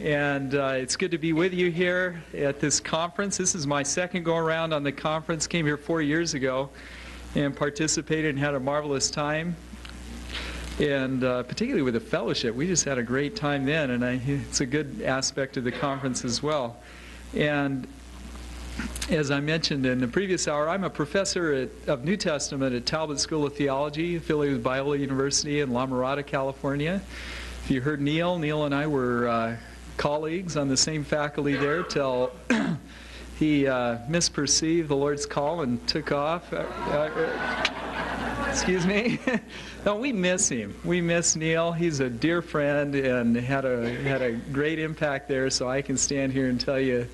And uh, it's good to be with you here at this conference. This is my second go around on the conference. Came here four years ago and participated and had a marvelous time. And uh, particularly with the fellowship, we just had a great time then, and I, it's a good aspect of the conference as well. And as I mentioned in the previous hour, I'm a professor at, of New Testament at Talbot School of Theology, affiliated with Biola University in La Mirada, California. If you heard Neil, Neil and I were uh, colleagues on the same faculty there till he uh, misperceived the Lord's call and took off. Uh, uh excuse me. no, we miss him. We miss Neil. He's a dear friend and had a had a great impact there. So I can stand here and tell you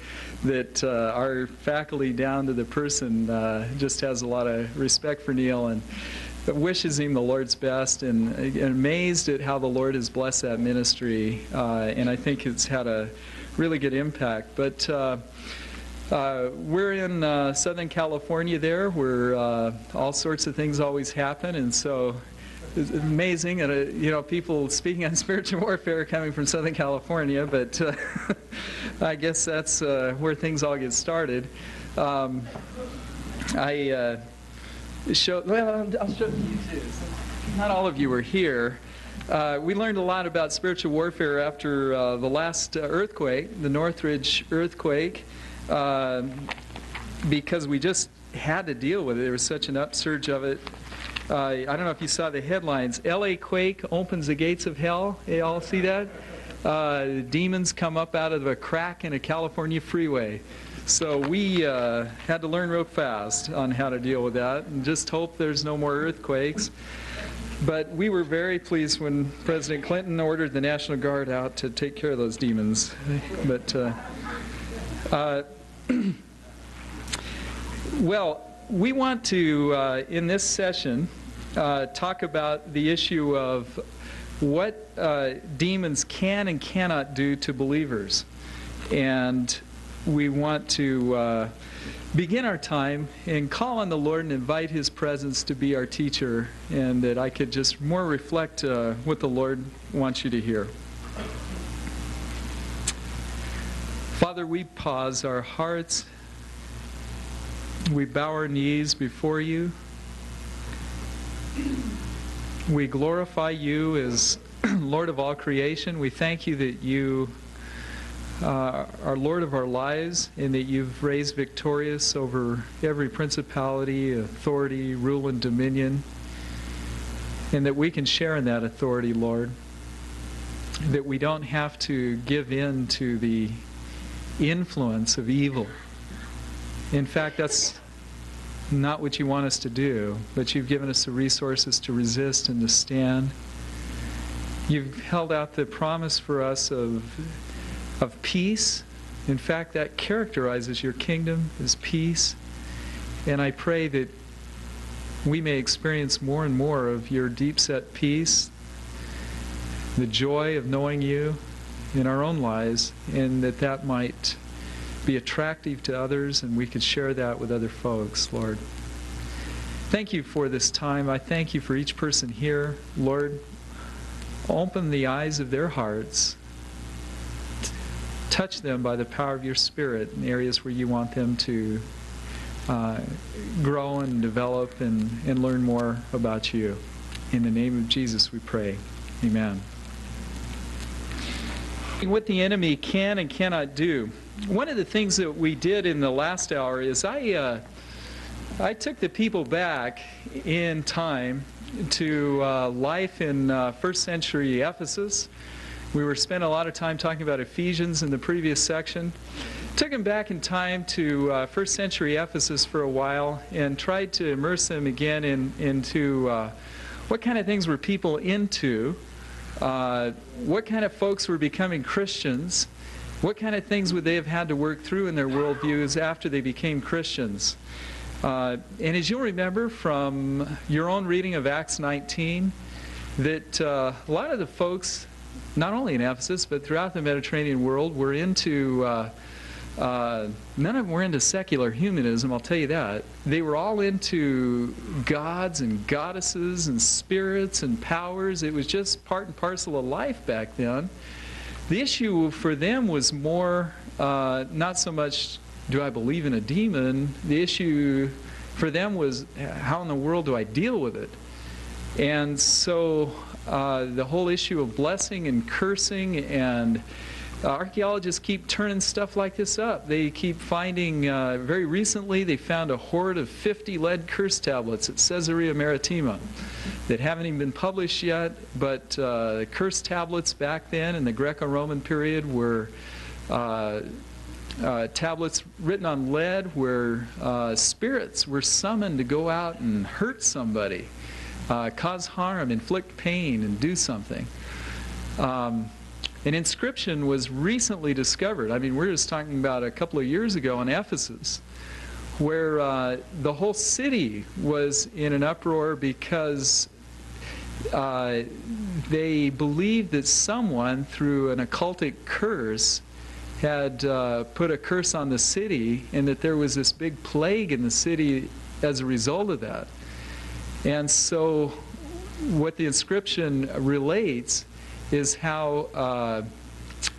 that uh, our faculty down to the person uh, just has a lot of respect for Neil and wishes him the Lord's best and, and, amazed at how the Lord has blessed that ministry. Uh, and I think it's had a really good impact. But uh, uh, we're in uh, Southern California there where uh, all sorts of things always happen. And so it's amazing. Uh, you know, people speaking on spiritual warfare coming from Southern California, but I guess that's where things all get started. Um, I show, well, I'll show you too. Not all of you were here. Uh, we learned a lot about spiritual warfare after uh, the last uh, earthquake, the Northridge earthquake, uh, because we just had to deal with it. There was such an upsurge of it. I don't know if you saw the headlines. LA quake opens the gates of hell. You all see that? Uh, demons come up out of a crack in a California freeway. So we uh, had to learn real fast on how to deal with that and just hope there's no more earthquakes. But we were very pleased when President Clinton ordered the National Guard out to take care of those demons. But, uh, uh, well, we want to, uh, in this session, uh, talk about the issue of what uh, demons can and cannot do to believers. And we want to uh, begin our time and call on the Lord and invite His presence to be our teacher, and that I could just more reflect uh, what the Lord wants you to hear. Father, we pause our hearts, we bow our knees before you. We glorify you as Lord of all creation. We thank you that you uh, are Lord of our lives, in that you've raised victorious over every principality, authority, rule, and dominion, and that we can share in that authority, Lord. That we don't have to give in to the influence of evil. In fact, that's not what you want us to do, but you've given us the resources to resist and to stand. You've held out the promise for us of of peace. In fact, that characterizes your kingdom is peace. And I pray that we may experience more and more of your deep set peace, the joy of knowing you in our own lives, and that that might be attractive to others and we could share that with other folks, Lord. Thank you for this time. I thank you for each person here. Lord, open the eyes of their hearts touch them by the power of your Spirit in areas where you want them to uh, grow and develop and, and learn more about you. In the name of Jesus we pray. Amen. What the enemy can and cannot do. One of the things that we did in the last hour is I, uh, I took the people back in time to uh, life in uh, first century Ephesus we were spent a lot of time talking about Ephesians in the previous section. Took him back in time to uh, first century Ephesus for a while and tried to immerse them again in, into uh, what kind of things were people into, uh, what kind of folks were becoming Christians, what kind of things would they have had to work through in their worldviews after they became Christians. Uh, and as you'll remember from your own reading of Acts 19, that uh, a lot of the folks not only in Ephesus, but throughout the Mediterranean world, we're into, uh, uh, none of them were into secular humanism, I'll tell you that. They were all into gods and goddesses and spirits and powers. It was just part and parcel of life back then. the issue for them was more uh, not so much do I believe in a demon, the issue for them was how in the world do I deal with it? And so uh, the whole issue of blessing and cursing and uh, archaeologists keep turning stuff like this up. They keep finding, uh, very recently, they found a hoard of 50 lead curse tablets at Caesarea Maritima that haven't even been published yet, but uh, curse tablets back then in the Greco Roman period were. Uh, uh, tablets written on lead where uh, spirits were summoned to go out and hurt somebody, cause harm, inflict pain, and do something. Um, an inscription was recently discovered. I mean, we're just talking about a couple of years ago in Ephesus, where uh, the whole city was in an uproar because uh, they believed that someone, through an occultic curse, had uh, put a curse on the city, and that there was this big plague in the city as a result of that. And so, what the inscription relates is how uh,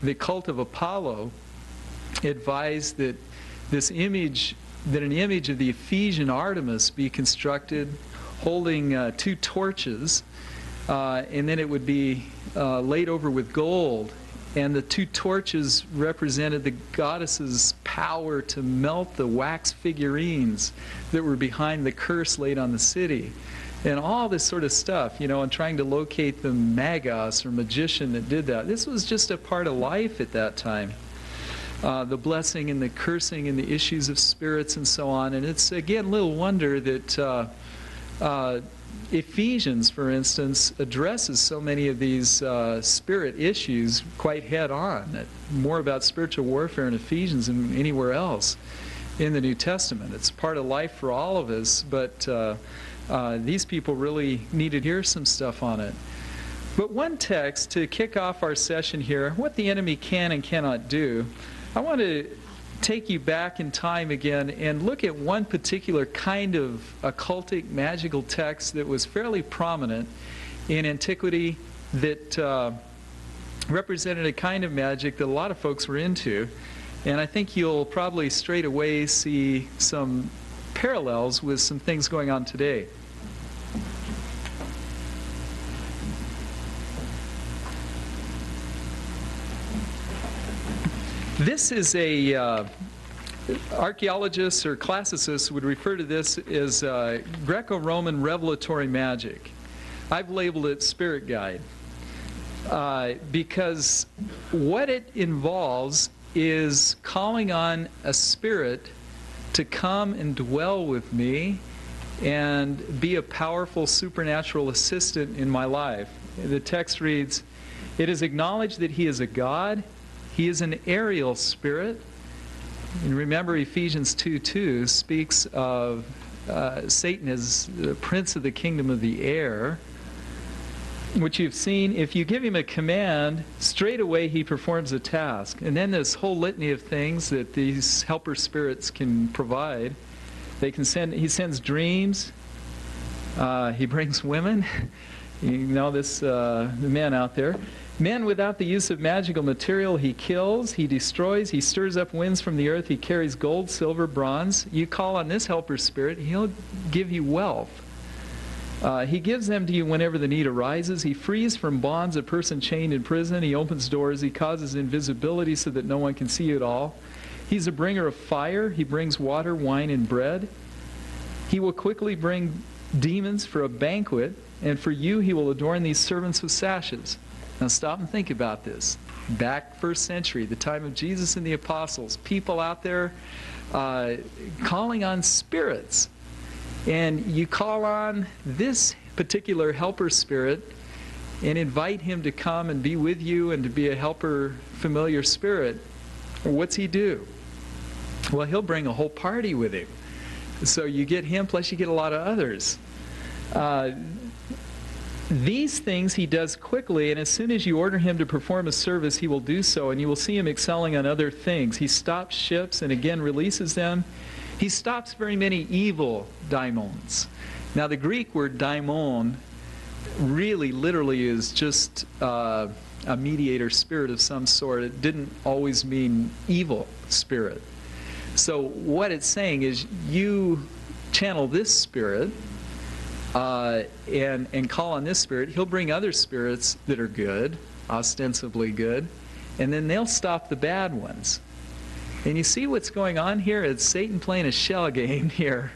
the cult of Apollo advised that this image, that an image of the Ephesian Artemis be constructed holding uh, two torches, uh, and then it would be uh, laid over with gold. And the two torches represented the goddess's power to melt the wax figurines that were behind the curse laid on the city and all this sort of stuff, you know, and trying to locate the magos or magician that did that. This was just a part of life at that time. Uh, the blessing and the cursing and the issues of spirits and so on. And it's, again, little wonder that uh, uh, Ephesians, for instance, addresses so many of these uh, spirit issues quite head on. More about spiritual warfare in Ephesians than anywhere else in the New Testament. It's part of life for all of us, but uh, these people really needed to hear some stuff on it. But one text to kick off our session here, what the enemy can and cannot do, I want to take you back in time again and look at one particular kind of occultic magical text that was fairly prominent in antiquity that uh, represented a kind of magic that a lot of folks were into. And I think you'll probably straight away see some parallels with some things going on today. This is a uh, archaeologists or classicists would refer to this as uh, Greco-Roman revelatory magic. I've labeled it spirit guide uh, because what it involves is calling on a spirit to come and dwell with me and be a powerful supernatural assistant in my life. The text reads, It is acknowledged that he is a God, he is an aerial spirit. And remember, Ephesians 2 2 speaks of uh, Satan as the prince of the kingdom of the air which you've seen, if you give him a command, straight away he performs a task. And then this whole litany of things that these helper spirits can provide. They can send, he sends dreams. Uh, he brings women. you know this, uh, men out there. Men without the use of magical material, he kills, he destroys, he stirs up winds from the earth, he carries gold, silver, bronze. You call on this helper spirit, he'll give you wealth. Uh, he gives them to you whenever the need arises. He frees from bonds a person chained in prison. He opens doors. He causes invisibility so that no one can see you at all. He's a bringer of fire. He brings water, wine, and bread. He will quickly bring demons for a banquet, and for you he will adorn these servants with sashes. Now stop and think about this. Back first century, the time of Jesus and the apostles, people out there uh, calling on spirits and you call on this particular helper spirit and invite him to come and be with you and to be a helper, familiar spirit. What's he do? Well, he'll bring a whole party with him. So you get him, plus you get a lot of others. Uh, these things he does quickly, and as soon as you order him to perform a service, he will do so, and you will see him excelling on other things. He stops ships and again releases them. He stops very many evil daimons. Now, the Greek word daimon really, literally is just uh, a mediator spirit of some sort. It didn't always mean evil spirit. So what it's saying is you channel this spirit uh, and, and call on this spirit. He'll bring other spirits that are good, ostensibly good, and then they'll stop the bad ones. And you see what's going on here? It's Satan playing a shell game here.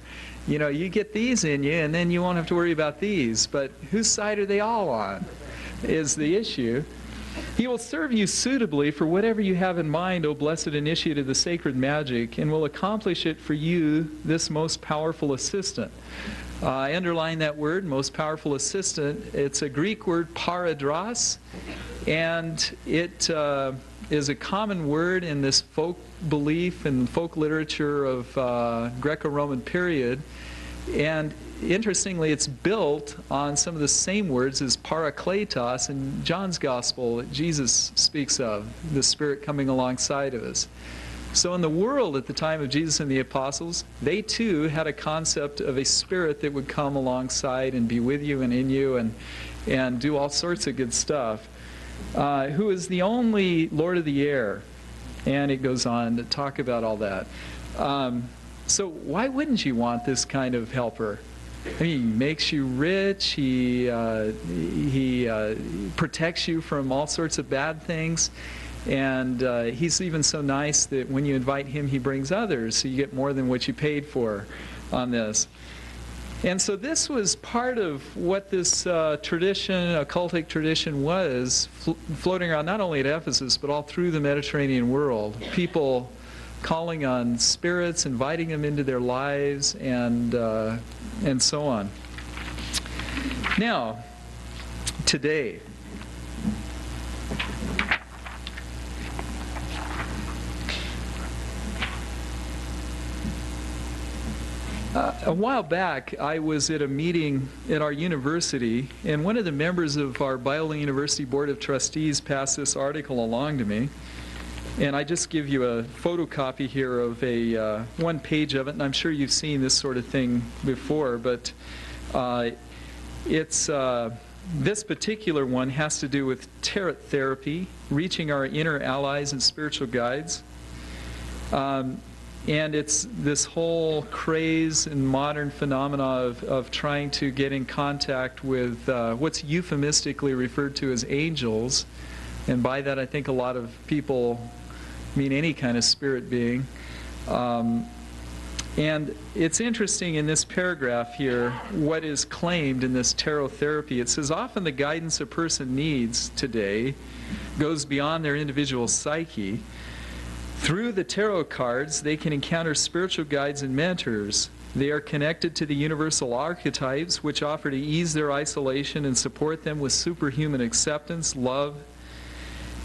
You know, you get these in you, and then you won't have to worry about these. But whose side are they all on? Is the issue. He will serve you suitably for whatever you have in mind, O blessed initiate of the sacred magic, and will accomplish it for you, this most powerful assistant. Uh, I underline that word, most powerful assistant. It's a Greek word, paredros, and it uh, is a common word in this folk belief and folk literature of uh, Greco-Roman period. And interestingly, it's built on some of the same words as parakletos in John's Gospel that Jesus speaks of, the Spirit coming alongside of us. So, in the world at the time of Jesus and the apostles, they too had a concept of a spirit that would come alongside and be with you and in you and, and do all sorts of good stuff, uh, who is the only Lord of the air. And it goes on to talk about all that. Um, so, why wouldn't you want this kind of helper? I mean, he makes you rich. He uh, he uh, protects you from all sorts of bad things. And uh, he's even so nice that when you invite him, he brings others, so you get more than what you paid for on this. And so this was part of what this uh, tradition, occultic tradition, was fl- floating around not only at Ephesus, but all through the Mediterranean world. People calling on spirits, inviting them into their lives, and, uh, and so on. Now, today, Uh, a while back, I was at a meeting at our university, and one of the members of our Biola University Board of Trustees passed this article along to me. And I just give you a photocopy here of a uh, one page of it, and I'm sure you've seen this sort of thing before, but uh, it's uh, this particular one has to do with tarot therapy, reaching our inner allies and spiritual guides. Um, and it's this whole craze and modern phenomena of, of trying to get in contact with uh, what's euphemistically referred to as angels. And by that, I think a lot of people mean any kind of spirit being. Um, and it's interesting in this paragraph here what is claimed in this tarot therapy. It says often the guidance a person needs today goes beyond their individual psyche through the tarot cards, they can encounter spiritual guides and mentors. They are connected to the universal archetypes, which offer to ease their isolation and support them with superhuman acceptance, love,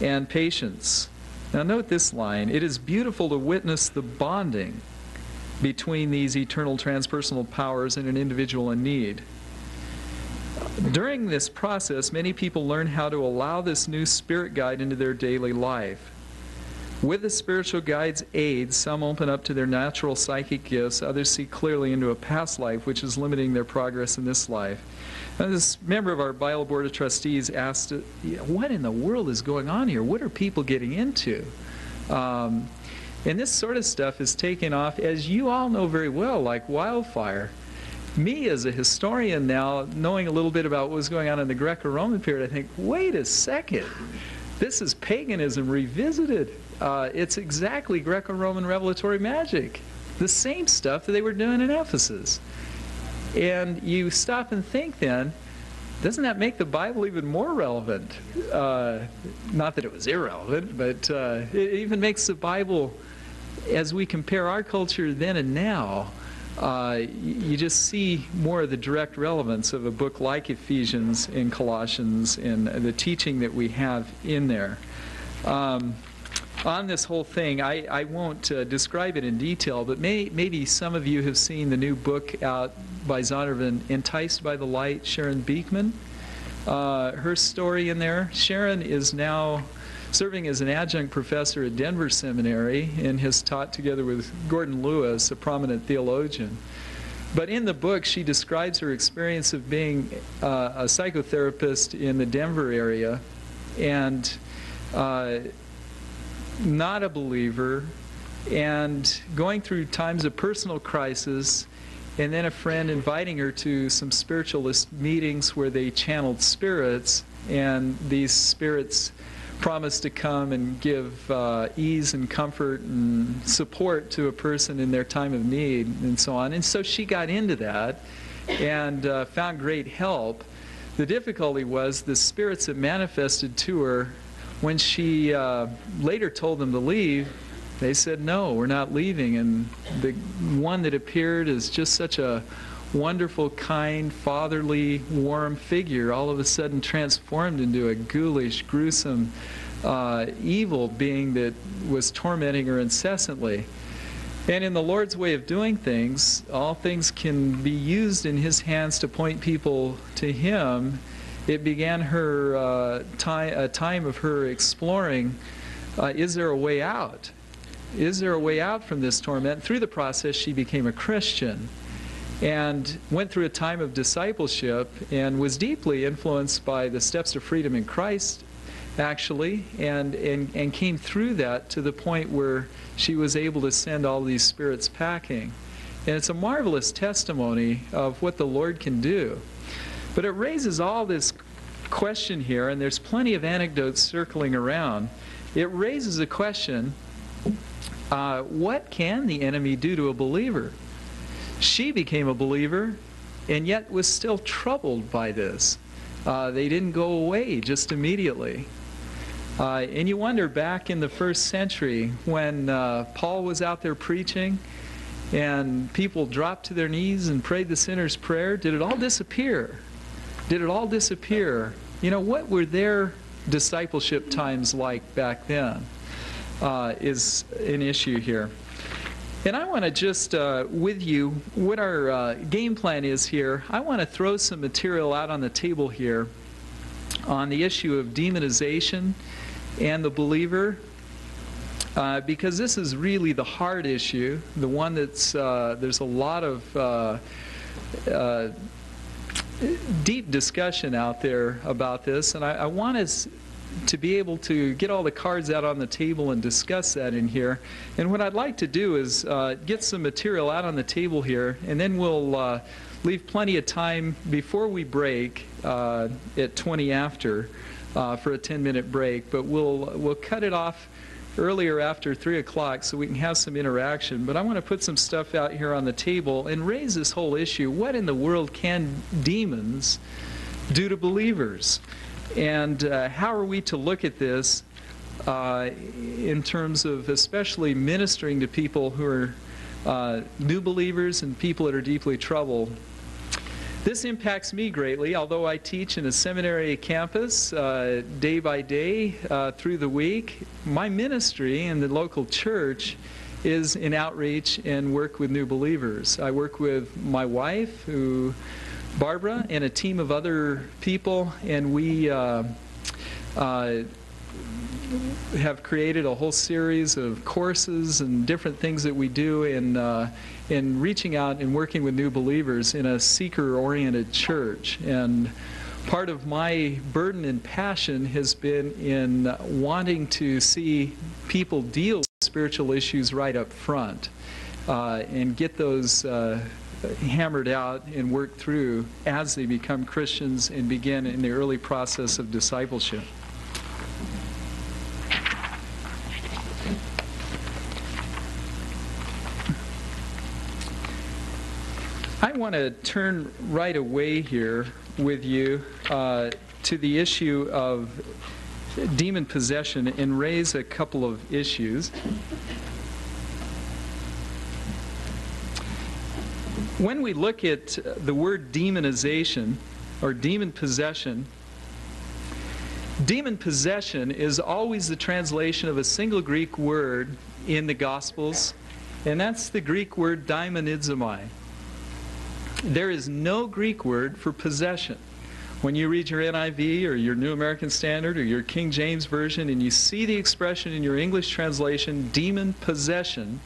and patience. Now, note this line it is beautiful to witness the bonding between these eternal transpersonal powers and an individual in need. During this process, many people learn how to allow this new spirit guide into their daily life. With the spiritual guide's aid, some open up to their natural psychic gifts, others see clearly into a past life, which is limiting their progress in this life. And this member of our Biola Board of Trustees asked, What in the world is going on here? What are people getting into? Um, and this sort of stuff is taken off, as you all know very well, like wildfire. Me, as a historian now, knowing a little bit about what was going on in the Greco Roman period, I think, wait a second. This is paganism revisited. Uh, it's exactly Greco Roman revelatory magic. The same stuff that they were doing in Ephesus. And you stop and think then, doesn't that make the Bible even more relevant? Uh, not that it was irrelevant, but uh, it even makes the Bible, as we compare our culture then and now, uh, you just see more of the direct relevance of a book like Ephesians and Colossians and the teaching that we have in there. Um, on this whole thing, I, I won't uh, describe it in detail, but may, maybe some of you have seen the new book out by Zondervan, Enticed by the Light, Sharon Beekman. Uh, her story in there. Sharon is now serving as an adjunct professor at Denver Seminary and has taught together with Gordon Lewis, a prominent theologian. But in the book, she describes her experience of being uh, a psychotherapist in the Denver area and uh, not a believer and going through times of personal crisis and then a friend inviting her to some spiritualist meetings where they channeled spirits and these spirits promised to come and give uh, ease and comfort and support to a person in their time of need and so on. And so she got into that and uh, found great help. The difficulty was the spirits that manifested to her when she uh, later told them to leave they said, no, we're not leaving. And the one that appeared is just such a wonderful, kind, fatherly, warm figure, all of a sudden transformed into a ghoulish, gruesome, uh, evil being that was tormenting her incessantly. And in the Lord's way of doing things, all things can be used in His hands to point people to Him. It began her uh, time, a time of her exploring uh, is there a way out? is there a way out from this torment? Through the process, she became a Christian and went through a time of discipleship and was deeply influenced by the steps of freedom in Christ, actually, and, and, and came through that to the point where she was able to send all these spirits packing. And it's a marvelous testimony of what the Lord can do. But it raises all this question here, and there's plenty of anecdotes circling around. It raises a question uh, what can the enemy do to a believer? She became a believer and yet was still troubled by this. Uh, they didn't go away just immediately. Uh, and you wonder back in the first century when uh, Paul was out there preaching and people dropped to their knees and prayed the sinner's prayer, did it all disappear? Did it all disappear? You know, what were their discipleship times like back then? uh, is an issue here. And I want to just, uh, with you, what our uh, game plan is here, I want to throw some material out on the table here on the issue of demonization and the believer. Uh, because this is really the hard issue, the one that's, uh, there's a lot of uh, deep discussion out there about this. And I, I want to to be able to get all the cards out on the table and discuss that in here. And what I'd like to do is uh, get some material out on the table here, and then we'll uh, leave plenty of time before we break uh, at 20 after uh, for a 10-minute break. But we'll we'll cut it off earlier after 3 o'clock so we can have some interaction. But I want to put some stuff out here on the table and raise this whole issue. What in the world can demons do to believers? And uh, how are we to look at this uh, in terms of especially ministering to people who are uh, new believers and people that are deeply troubled? This impacts me greatly, although I teach in a seminary campus uh, day by day uh, through the week. My ministry in the local church is in outreach and work with new believers. I work with my wife, who Barbara and a team of other people, and we uh, uh, have created a whole series of courses and different things that we do in, uh, in reaching out and working with new believers in a seeker-oriented church. And part of my burden and passion has been in wanting to see people deal with spiritual issues right up front uh, and get those uh, hammered out and worked through as they become Christians and begin in the early process of discipleship. I want to turn right away here with you uh, to the issue of demon possession and raise a couple of issues. when we look at the word demonization or demon possession, demon possession is always the translation of a single Greek word in the Gospels, and that's the Greek word daimonizomai. There is no Greek word for possession. When you read your NIV or your New American Standard or your King James Version and you see the expression in your English translation, demon possession,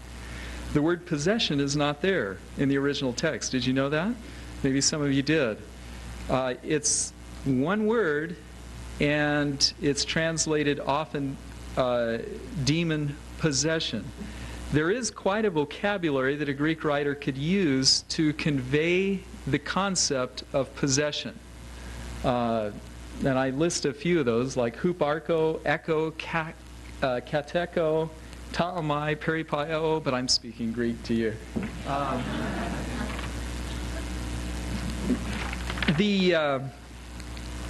the word possession is not there in the original text. Did you know that? Maybe some of you did. Uh, it's one word and it's translated often uh, demon possession. There is quite a vocabulary that a Greek writer could use to convey the concept of possession. Uh, and I list a few of those, like huparko, echo, kat, uh, kateko, taomai, peripio, but I'm speaking Greek to you. Um, the uh,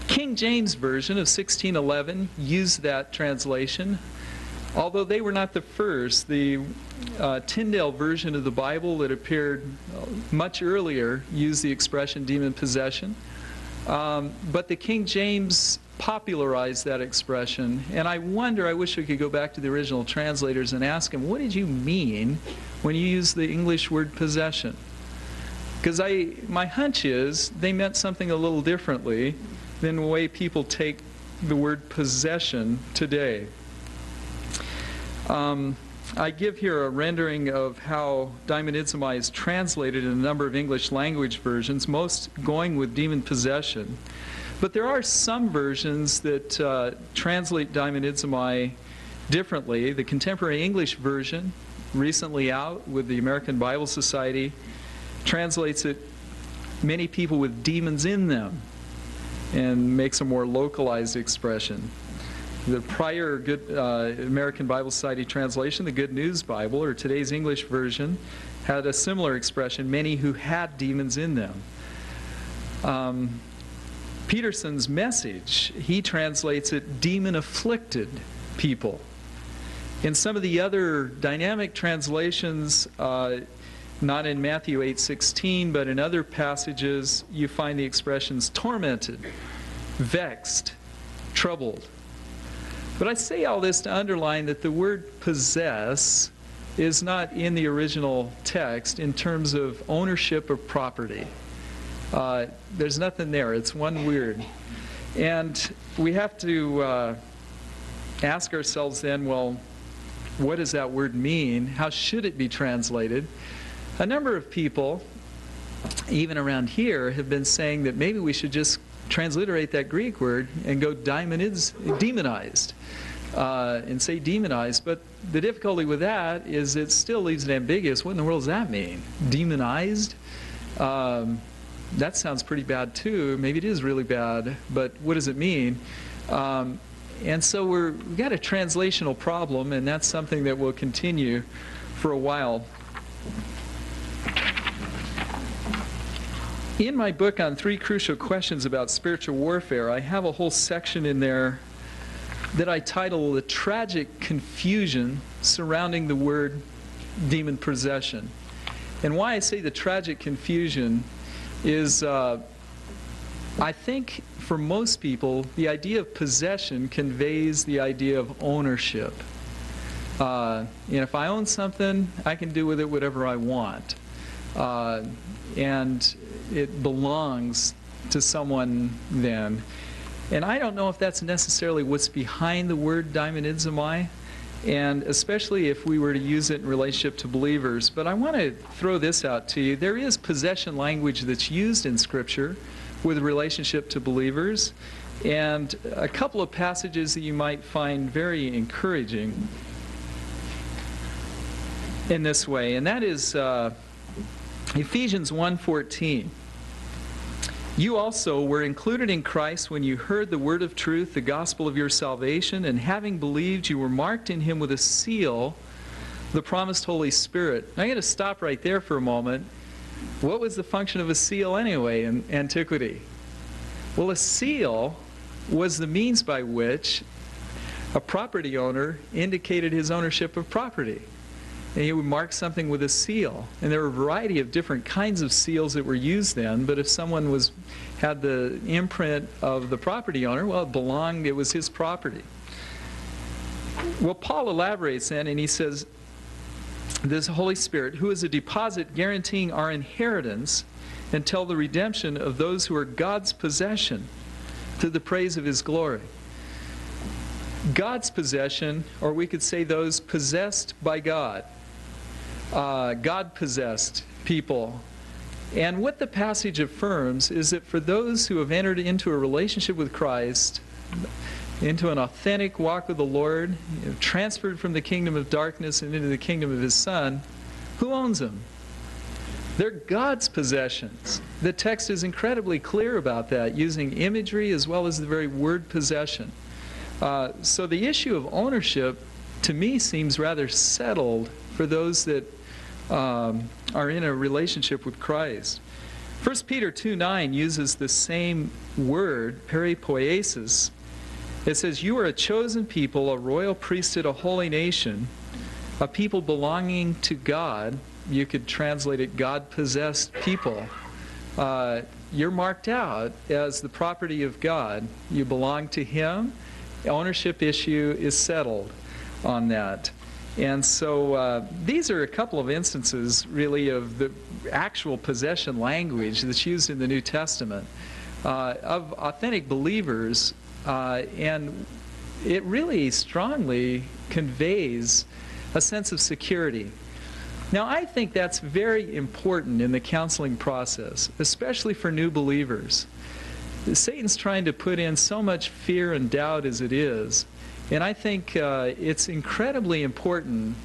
King James Version of 1611 used that translation. Although they were not the first, the uh, Tyndale version of the Bible that appeared much earlier used the expression demon possession. Um, but the King James popularized that expression. And I wonder, I wish we could go back to the original translators and ask them, what did you mean when you used the English word possession? Because I, my hunch is they meant something a little differently than the way people take the word possession today. Um, I give here a rendering of how Daimonizomai is translated in a number of English language versions, most going with demon possession. But there are some versions that uh, translate Daimonizomai differently. The contemporary English version, recently out with the American Bible Society, translates it many people with demons in them and makes a more localized expression. The prior good, uh, American Bible Society translation, the Good News Bible, or today's English version, had a similar expression many who had demons in them. Um, Peterson's message, he translates it demon afflicted people. In some of the other dynamic translations, uh, not in Matthew 8:16, but in other passages, you find the expressions tormented, vexed, troubled. But I say all this to underline that the word possess is not in the original text in terms of ownership of property. Uh, there's nothing there. It's one word. And we have to uh, ask ourselves then, well, what does that word mean? How should it be translated? A number of people, even around here, have been saying that maybe we should just transliterate that Greek word and go demonized. Uh, and say demonized, but the difficulty with that is it still leaves it ambiguous. What in the world does that mean? Demonized? Um, that sounds pretty bad too. Maybe it is really bad, but what does it mean? Um, and so we're, we've got a translational problem, and that's something that will continue for a while. In my book on three crucial questions about spiritual warfare, I have a whole section in there that I title The Tragic Confusion Surrounding the Word Demon Possession. And why I say the tragic confusion is uh, I think for most people, the idea of possession conveys the idea of ownership. Uh, and if I own something, I can do with it whatever I want. Uh, and it belongs to someone then. And I don't know if that's necessarily what's behind the word daimonizomai, and especially if we were to use it in relationship to believers. But I want to throw this out to you. There is possession language that's used in Scripture with relationship to believers, and a couple of passages that you might find very encouraging in this way, and that is uh, Ephesians 1:14. You also were included in Christ when you heard the word of truth, the gospel of your salvation, and having believed, you were marked in him with a seal, the promised Holy Spirit. I'm going to stop right there for a moment. What was the function of a seal anyway in antiquity? Well, a seal was the means by which a property owner indicated his ownership of property and he would mark something with a seal. And there were a variety of different kinds of seals that were used then, but if someone was had the imprint of the property owner, well, it belonged, it was his property. Well, Paul elaborates then, and he says, this Holy Spirit, who is a deposit guaranteeing our inheritance until the redemption of those who are God's possession to the praise of his glory. God's possession, or we could say those possessed by God uh, God possessed people. And what the passage affirms is that for those who have entered into a relationship with Christ, into an authentic walk with the Lord, you know, transferred from the kingdom of darkness and into the kingdom of His Son, who owns them? They're God's possessions. The text is incredibly clear about that, using imagery as well as the very word possession. Uh, so the issue of ownership, to me, seems rather settled for those that um, are in a relationship with Christ. 1 Peter 2 9 uses the same word, peripoiesis. It says, You are a chosen people, a royal priesthood, a holy nation, a people belonging to God you could translate it God possessed people. Uh, you're marked out as the property of God. You belong to Him. Ownership issue is settled on that. And so uh, these are a couple of instances, really, of the actual possession language that's used in the New Testament uh, of authentic believers. Uh, and it really strongly conveys a sense of security. Now, I think that's very important in the counseling process, especially for new believers. Satan's trying to put in so much fear and doubt as it is. And I think uh, it's incredibly important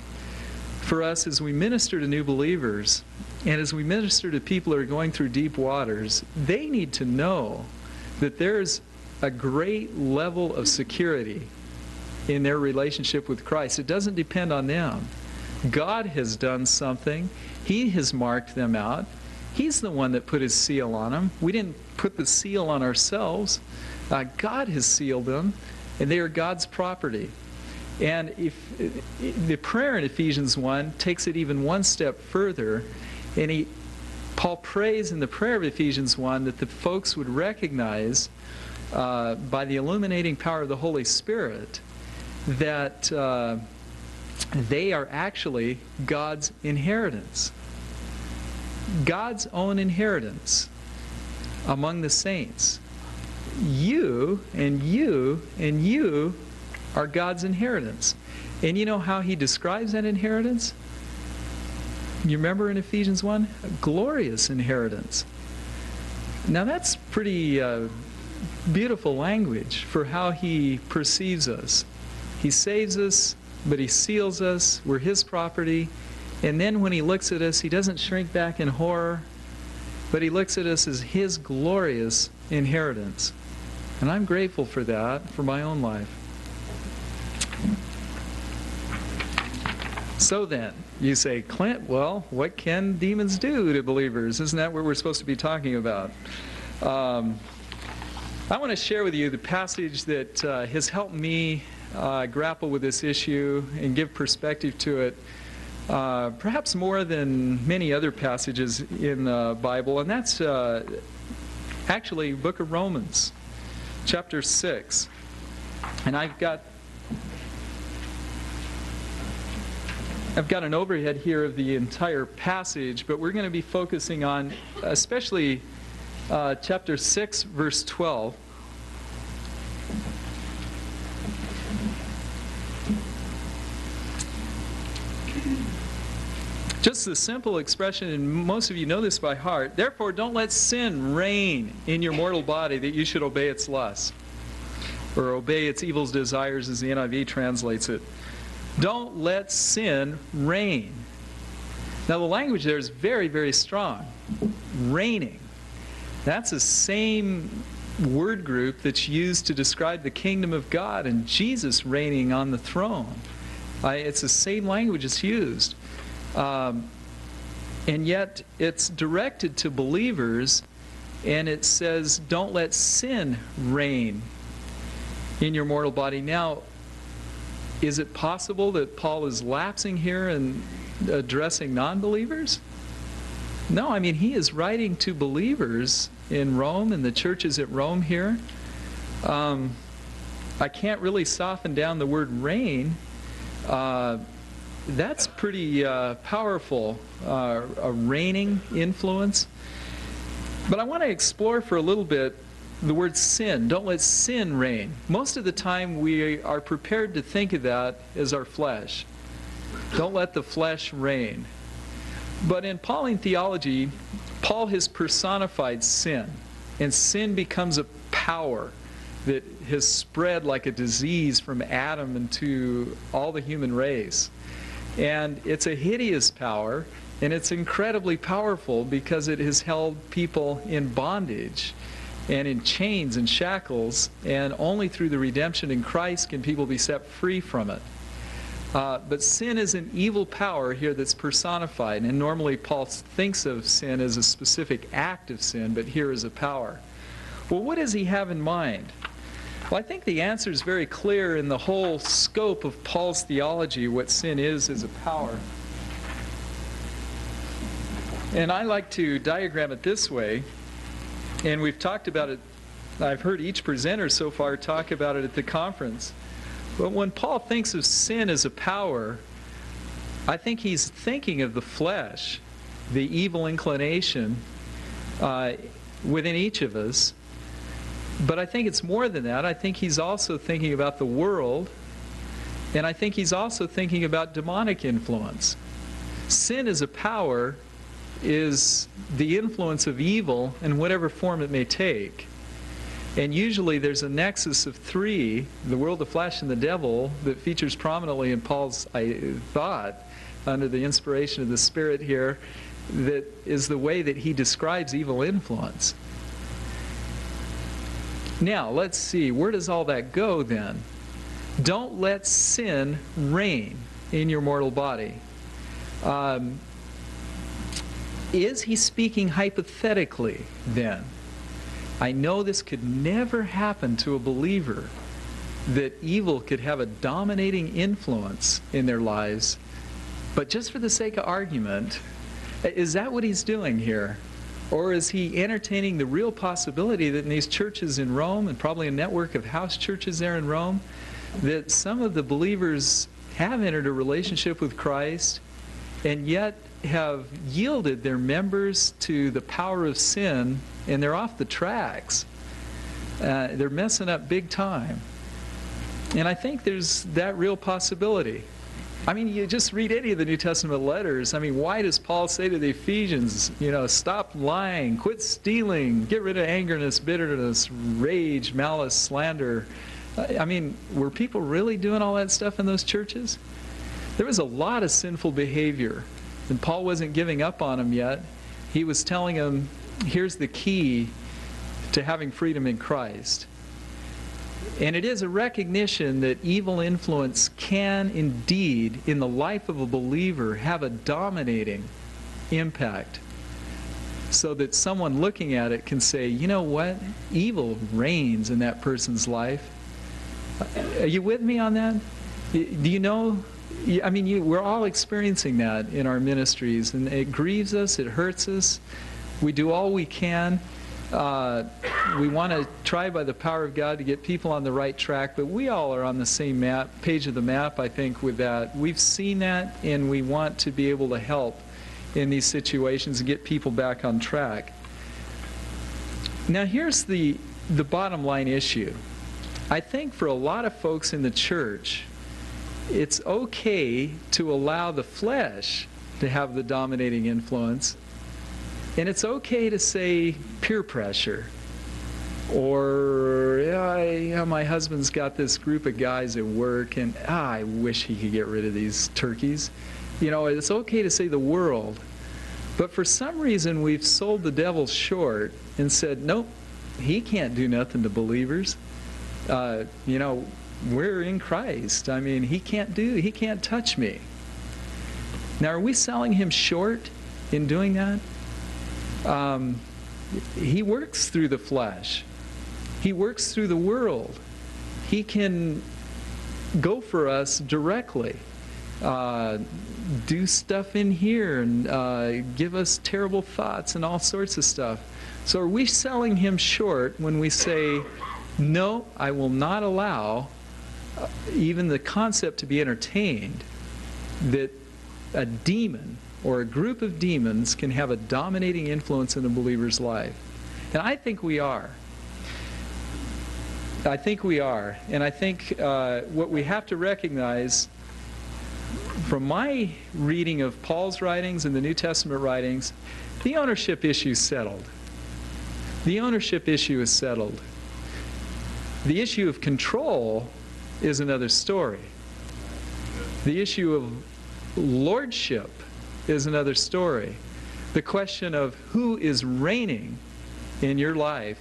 for us as we minister to new believers and as we minister to people who are going through deep waters, they need to know that there's a great level of security in their relationship with Christ. It doesn't depend on them. God has done something. He has marked them out. He's the one that put his seal on them. We didn't put the seal on ourselves. Uh, God has sealed them, and they are God's property. And if the prayer in Ephesians 1 takes it even one step further, and he, Paul prays in the prayer of Ephesians 1 that the folks would recognize uh, by the illuminating power of the Holy Spirit that. Uh, they are actually God's inheritance. God's own inheritance among the saints. You and you and you are God's inheritance. And you know how he describes that inheritance? You remember in Ephesians 1? A glorious inheritance. Now that's pretty uh, beautiful language for how he perceives us. He saves us but he seals us. We're his property. And then when he looks at us, he doesn't shrink back in horror, but he looks at us as his glorious inheritance. And I'm grateful for that for my own life. So then, you say, Clint, well, what can demons do to believers? Isn't that what we're supposed to be talking about? Um, I want to share with you the passage that uh, has helped me uh, grapple with this issue and give perspective to it, uh, perhaps more than many other passages in the Bible, and that's uh, actually Book of Romans, chapter 6. And I've got I've got an overhead here of the entire passage, but we're going to be focusing on especially uh, chapter 6, verse 12. Just the simple expression, and most of you know this by heart, therefore don't let sin reign in your mortal body that you should obey its lusts. Or obey its evil desires as the NIV translates it. Don't let sin reign. Now the language there is very, very strong. Reigning. That's the same word group that's used to describe the kingdom of God and Jesus reigning on the throne. it's the same language that's used. Um, and yet it's directed to believers and it says, don't let sin reign in your mortal body. Now, is it possible that Paul is lapsing here and addressing non believers? No, I mean, he is writing to believers in Rome and the churches at Rome here. Um, I can't really soften down the word reign. Uh, that's pretty uh, powerful, uh, a reigning influence. But I want to explore for a little bit the word sin. Don't let sin reign. Most of the time, we are prepared to think of that as our flesh. Don't let the flesh reign. But in Pauline theology, Paul has personified sin, and sin becomes a power that has spread like a disease from Adam into all the human race. And it's a hideous power, and it's incredibly powerful because it has held people in bondage and in chains and shackles, and only through the redemption in Christ can people be set free from it. Uh, but sin is an evil power here that's personified, and normally Paul thinks of sin as a specific act of sin, but here is a power. Well, what does he have in mind? Well, I think the answer is very clear in the whole scope of Paul's theology, what sin is as a power. And I like to diagram it this way, and we've talked about it, I've heard each presenter so far talk about it at the conference. But when Paul thinks of sin as a power, I think he's thinking of the flesh, the evil inclination uh, within each of us, but I think it's more than that. I think he's also thinking about the world, and I think he's also thinking about demonic influence. Sin as a power is the influence of evil in whatever form it may take. And usually there's a nexus of three, the world, the flesh, and the devil, that features prominently in Paul's thought under the inspiration of the Spirit here, that is the way that he describes evil influence. Now, let's see, where does all that go then? Don't let sin reign in your mortal body. Um, is he speaking hypothetically then? I know this could never happen to a believer that evil could have a dominating influence in their lives, but just for the sake of argument, is that what he's doing here? Or is he entertaining the real possibility that in these churches in Rome, and probably a network of house churches there in Rome, that some of the believers have entered a relationship with Christ and yet have yielded their members to the power of sin and they're off the tracks? Uh, they're messing up big time. And I think there's that real possibility. I mean, you just read any of the New Testament letters. I mean, why does Paul say to the Ephesians, you know, stop lying, quit stealing, get rid of angerness, bitterness, rage, malice, slander? I mean, were people really doing all that stuff in those churches? There was a lot of sinful behavior, and Paul wasn't giving up on them yet. He was telling them, here's the key to having freedom in Christ. And it is a recognition that evil influence can indeed, in the life of a believer, have a dominating impact. So that someone looking at it can say, you know what? Evil reigns in that person's life. Are you with me on that? Do you know? I mean, you, we're all experiencing that in our ministries, and it grieves us, it hurts us. We do all we can uh, we want to try by the power of God to get people on the right track, but we all are on the same map, page of the map, I think, with that. We've seen that, and we want to be able to help in these situations and get people back on track. Now, here's the, the bottom line issue. I think for a lot of folks in the church, it's okay to allow the flesh to have the dominating influence and it's okay to say peer pressure. Or, yeah, yeah, my husband's got this group of guys at work, and ah, I wish he could get rid of these turkeys. You know, it's okay to say the world. But for some reason, we've sold the devil short and said, nope, he can't do nothing to believers. Uh, you know, we're in Christ. I mean, he can't do, he can't touch me. Now, are we selling him short in doing that? Um, he works through the flesh. He works through the world. He can go for us directly, uh, do stuff in here, and uh, give us terrible thoughts and all sorts of stuff. So, are we selling him short when we say, No, I will not allow uh, even the concept to be entertained that a demon or a group of demons can have a dominating influence in a believer's life. And I think we are. I think we are. And I think uh, what we have to recognize from my reading of Paul's writings and the New Testament writings, the ownership issue is settled. The ownership issue is settled. The issue of control is another story. The issue of lordship is another story. The question of who is reigning in your life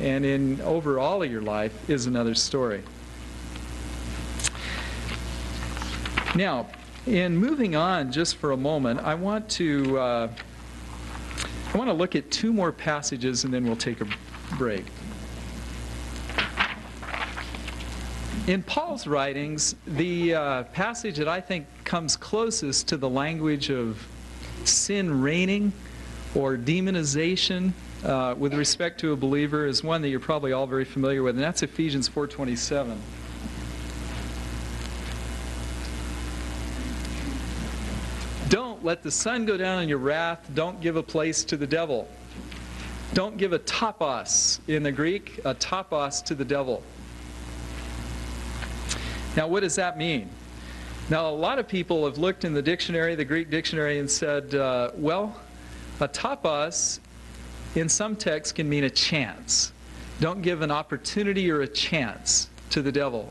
and in over all of your life is another story. Now, in moving on just for a moment, I want to uh, I want to look at two more passages and then we'll take a break. In Paul's writings, the uh, passage that I think comes closest to the language of sin reigning or demonization uh, with respect to a believer is one that you're probably all very familiar with, and that's Ephesians 4:27. Don't let the sun go down on your wrath. Don't give a place to the devil. Don't give a topos in the Greek, a topos to the devil. Now, what does that mean? Now, a lot of people have looked in the dictionary, the Greek dictionary, and said, uh, well, a topos in some texts can mean a chance. Don't give an opportunity or a chance to the devil.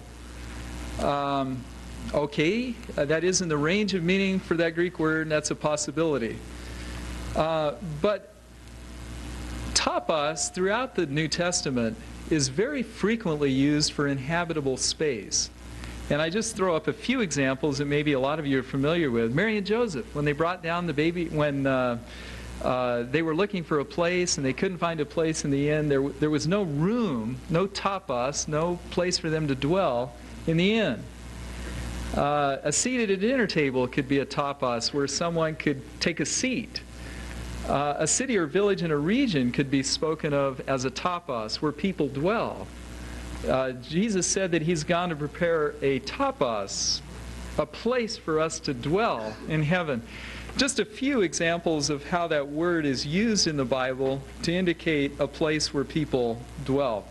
Um, okay, uh, that is in the range of meaning for that Greek word, and that's a possibility. Uh, but topos throughout the New Testament is very frequently used for inhabitable space. And I just throw up a few examples that maybe a lot of you are familiar with. Mary and Joseph, when they brought down the baby, when uh, uh, they were looking for a place and they couldn't find a place in the inn, there, there was no room, no topos, no place for them to dwell in the inn. Uh, a seat at a dinner table could be a topos where someone could take a seat. Uh, a city or village in a region could be spoken of as a topos where people dwell. Uh, Jesus said that he's gone to prepare a topos, a place for us to dwell in heaven. Just a few examples of how that word is used in the Bible to indicate a place where people dwell.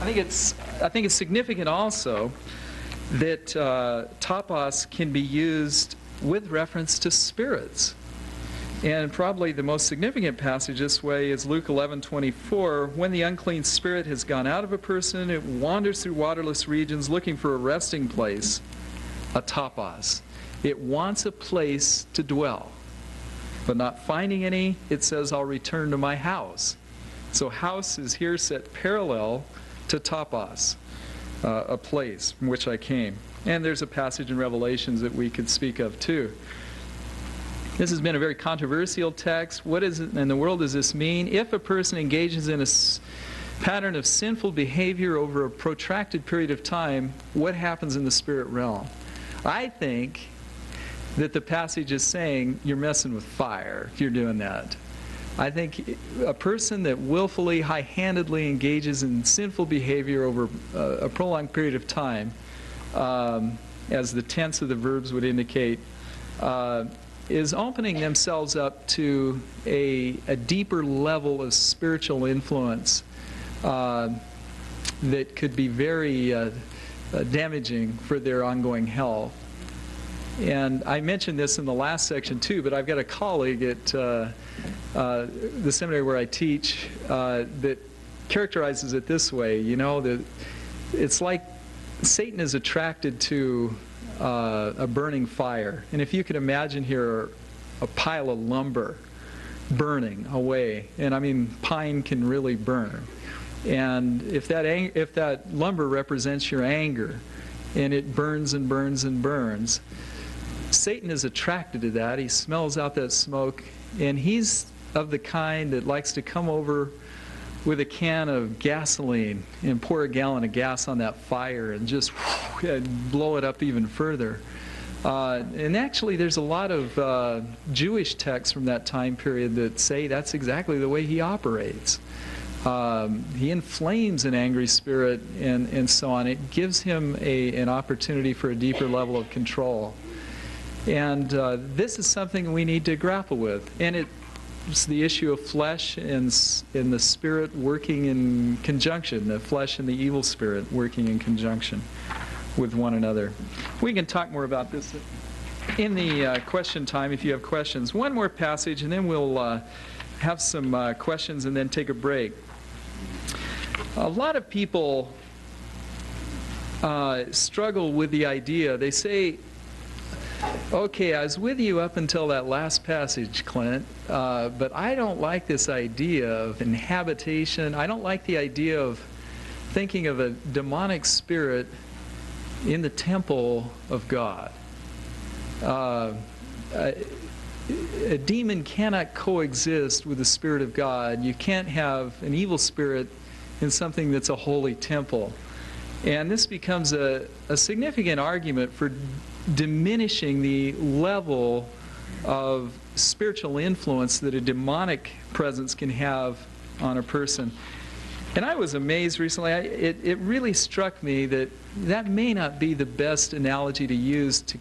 I think it's, I think it's significant also that uh, topos can be used with reference to spirits. And probably the most significant passage this way is Luke 11:24. When the unclean spirit has gone out of a person, it wanders through waterless regions looking for a resting place, a topos. It wants a place to dwell. But not finding any, it says, I'll return to my house. So house is here set parallel to topos, uh, a place from which I came. And there's a passage in Revelations that we could speak of too. This has been a very controversial text. What is it in the world does this mean? If a person engages in a pattern of sinful behavior over a protracted period of time, what happens in the spirit realm? I think that the passage is saying you're messing with fire if you're doing that. I think a person that willfully, high handedly engages in sinful behavior over a prolonged period of time, um, as the tense of the verbs would indicate, uh, is opening themselves up to a, a deeper level of spiritual influence uh, that could be very uh, uh, damaging for their ongoing health. And I mentioned this in the last section too, but I've got a colleague at uh, uh, the seminary where I teach uh, that characterizes it this way. You know, that it's like Satan is attracted to uh, a burning fire. And if you could imagine here a pile of lumber burning away, and I mean, pine can really burn. And if that, if that lumber represents your anger, and it burns and burns and burns, Satan is attracted to that. He smells out that smoke, and he's of the kind that likes to come over with a can of gasoline and pour a gallon of gas on that fire and just blow it up even further. Uh, and actually, there's a lot of uh, Jewish texts from that time period that say that's exactly the way he operates. Um, he inflames an angry spirit and, and so on. It gives him a, an opportunity for a deeper level of control. And uh, this is something we need to grapple with. And it the issue of flesh and, and the spirit working in conjunction, the flesh and the evil spirit working in conjunction with one another. We can talk more about this in the uh, question time if you have questions. One more passage, and then we'll uh, have some uh, questions and then take a break. a lot of people uh, struggle with the idea. They say, okay, I was with you up until that last passage, Clint, uh, but I don't like this idea of inhabitation. I don't like the idea of thinking of a demonic spirit in the temple of God. Uh, a, a demon cannot coexist with the Spirit of God. You can't have an evil spirit in something that's a holy temple. And this becomes a, a significant argument for diminishing the level of spiritual influence that a demonic presence can have on a person. And I was amazed recently. I, it, it really struck me that that may not be the best analogy to use to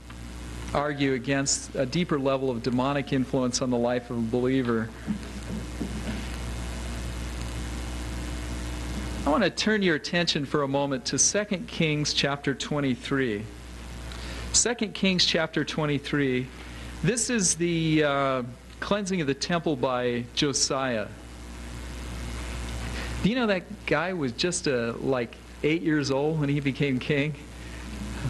argue against a deeper level of demonic influence on the life of a believer. I want to turn your attention for a moment to 2 Kings chapter 23. 2 Kings chapter 23. This is the uh, cleansing of the temple by Josiah. Do you know that guy was just uh, like eight years old when he became king?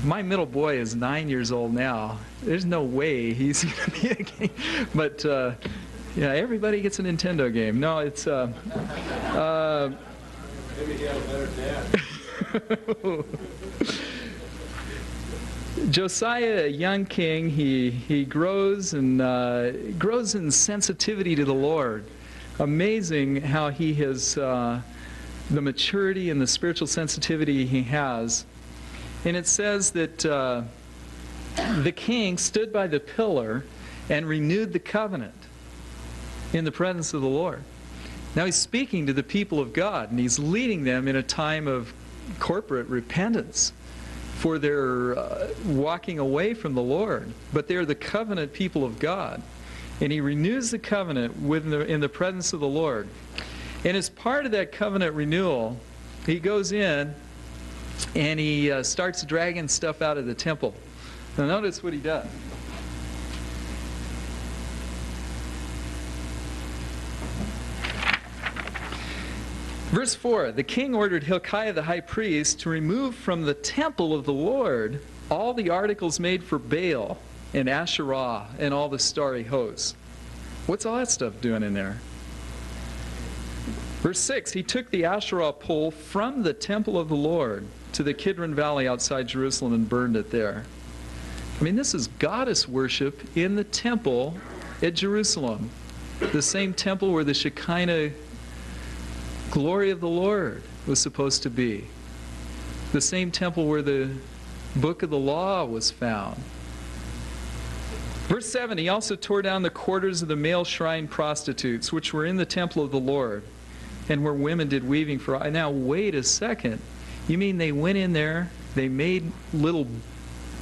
My middle boy is nine years old now. There's no way he's going to be a king. But uh, yeah, everybody gets a Nintendo game. No, it's. Uh, uh, Maybe he had a better dad. Josiah, a young king, he, he grows and uh, grows in sensitivity to the Lord. Amazing how he has uh, the maturity and the spiritual sensitivity he has. And it says that uh, the king stood by the pillar and renewed the covenant in the presence of the Lord. Now he's speaking to the people of God, and he's leading them in a time of corporate repentance for their uh, walking away from the Lord. But they're the covenant people of God. And he renews the covenant the, in the presence of the Lord. And as part of that covenant renewal, he goes in and he uh, starts dragging stuff out of the temple. Now, notice what he does. Verse 4 The king ordered Hilkiah the high priest to remove from the temple of the Lord all the articles made for Baal and Asherah and all the starry hosts. What's all that stuff doing in there? Verse 6 He took the Asherah pole from the temple of the Lord to the Kidron Valley outside Jerusalem and burned it there. I mean, this is goddess worship in the temple at Jerusalem. The same temple where the Shekinah glory of the Lord was supposed to be. The same temple where the book of the law was found. Verse 7 He also tore down the quarters of the male shrine prostitutes, which were in the temple of the Lord, and where women did weaving for. Now, wait a second. You mean they went in there, they made little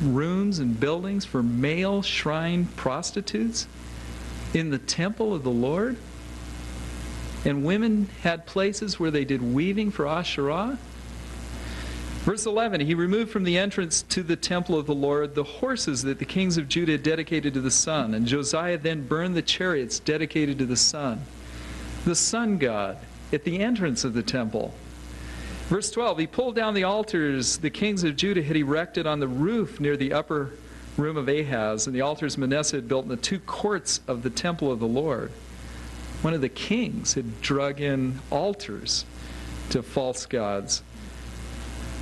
rooms and buildings for male shrine prostitutes in the temple of the Lord? And women had places where they did weaving for Asherah? Verse 11 He removed from the entrance to the temple of the Lord the horses that the kings of Judah dedicated to the sun. And Josiah then burned the chariots dedicated to the sun. The sun god at the entrance of the temple. Verse 12 He pulled down the altars the kings of Judah had erected on the roof near the upper room of Ahaz, and the altars Manasseh had built in the two courts of the temple of the Lord. One of the kings had drug in altars to false gods.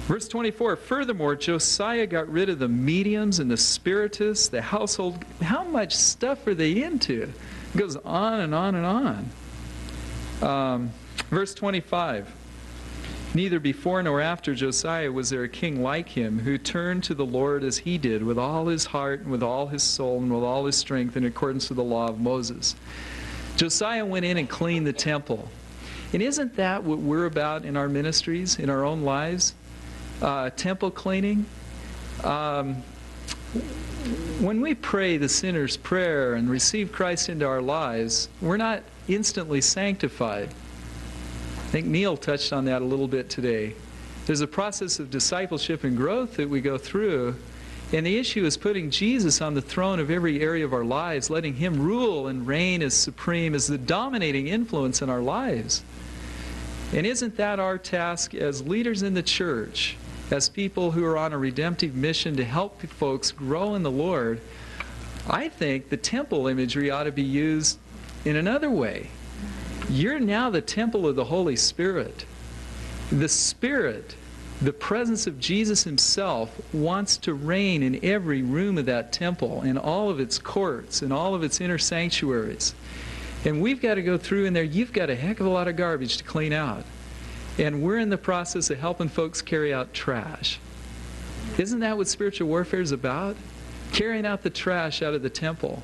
Verse 24 Furthermore, Josiah got rid of the mediums and the spiritists, the household. How much stuff are they into? It goes on and on and on. Um, verse 25 Neither before nor after Josiah was there a king like him who turned to the Lord as he did, with all his heart and with all his soul and with all his strength in accordance with the law of Moses. Josiah went in and cleaned the temple. And isn't that what we're about in our ministries, in our own lives? Uh, temple cleaning. Um, when we pray the sinner's prayer and receive Christ into our lives, we're not instantly sanctified. I think Neil touched on that a little bit today. There's a process of discipleship and growth that we go through and the issue is putting Jesus on the throne of every area of our lives, letting Him rule and reign as supreme, as the dominating influence in our lives. And isn't that our task as leaders in the church, as people who are on a redemptive mission to help folks grow in the Lord? I think the temple imagery ought to be used in another way. You're now the temple of the Holy Spirit. The Spirit, the presence of Jesus Himself, wants to reign in every room of that temple, in all of its courts, in all of its inner sanctuaries. And we've got to go through in there. You've got a heck of a lot of garbage to clean out. And we're in the process of helping folks carry out trash. Isn't that what spiritual warfare is about? Carrying out the trash out of the temple.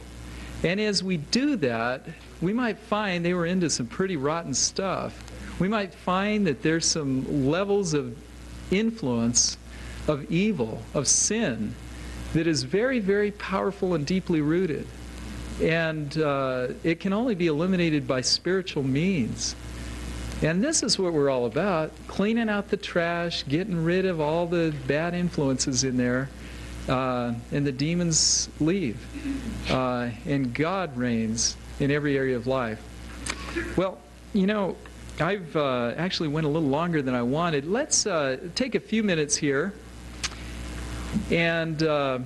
And as we do that, we might find they were into some pretty rotten stuff. We might find that there's some levels of influence of evil, of sin, that is very, very powerful and deeply rooted. And uh, it can only be eliminated by spiritual means. And this is what we're all about cleaning out the trash, getting rid of all the bad influences in there, uh, and the demons leave. Uh, and God reigns in every area of life. Well, you know, I've uh, actually went a little longer than I wanted. Let's uh, take a few minutes here and uh,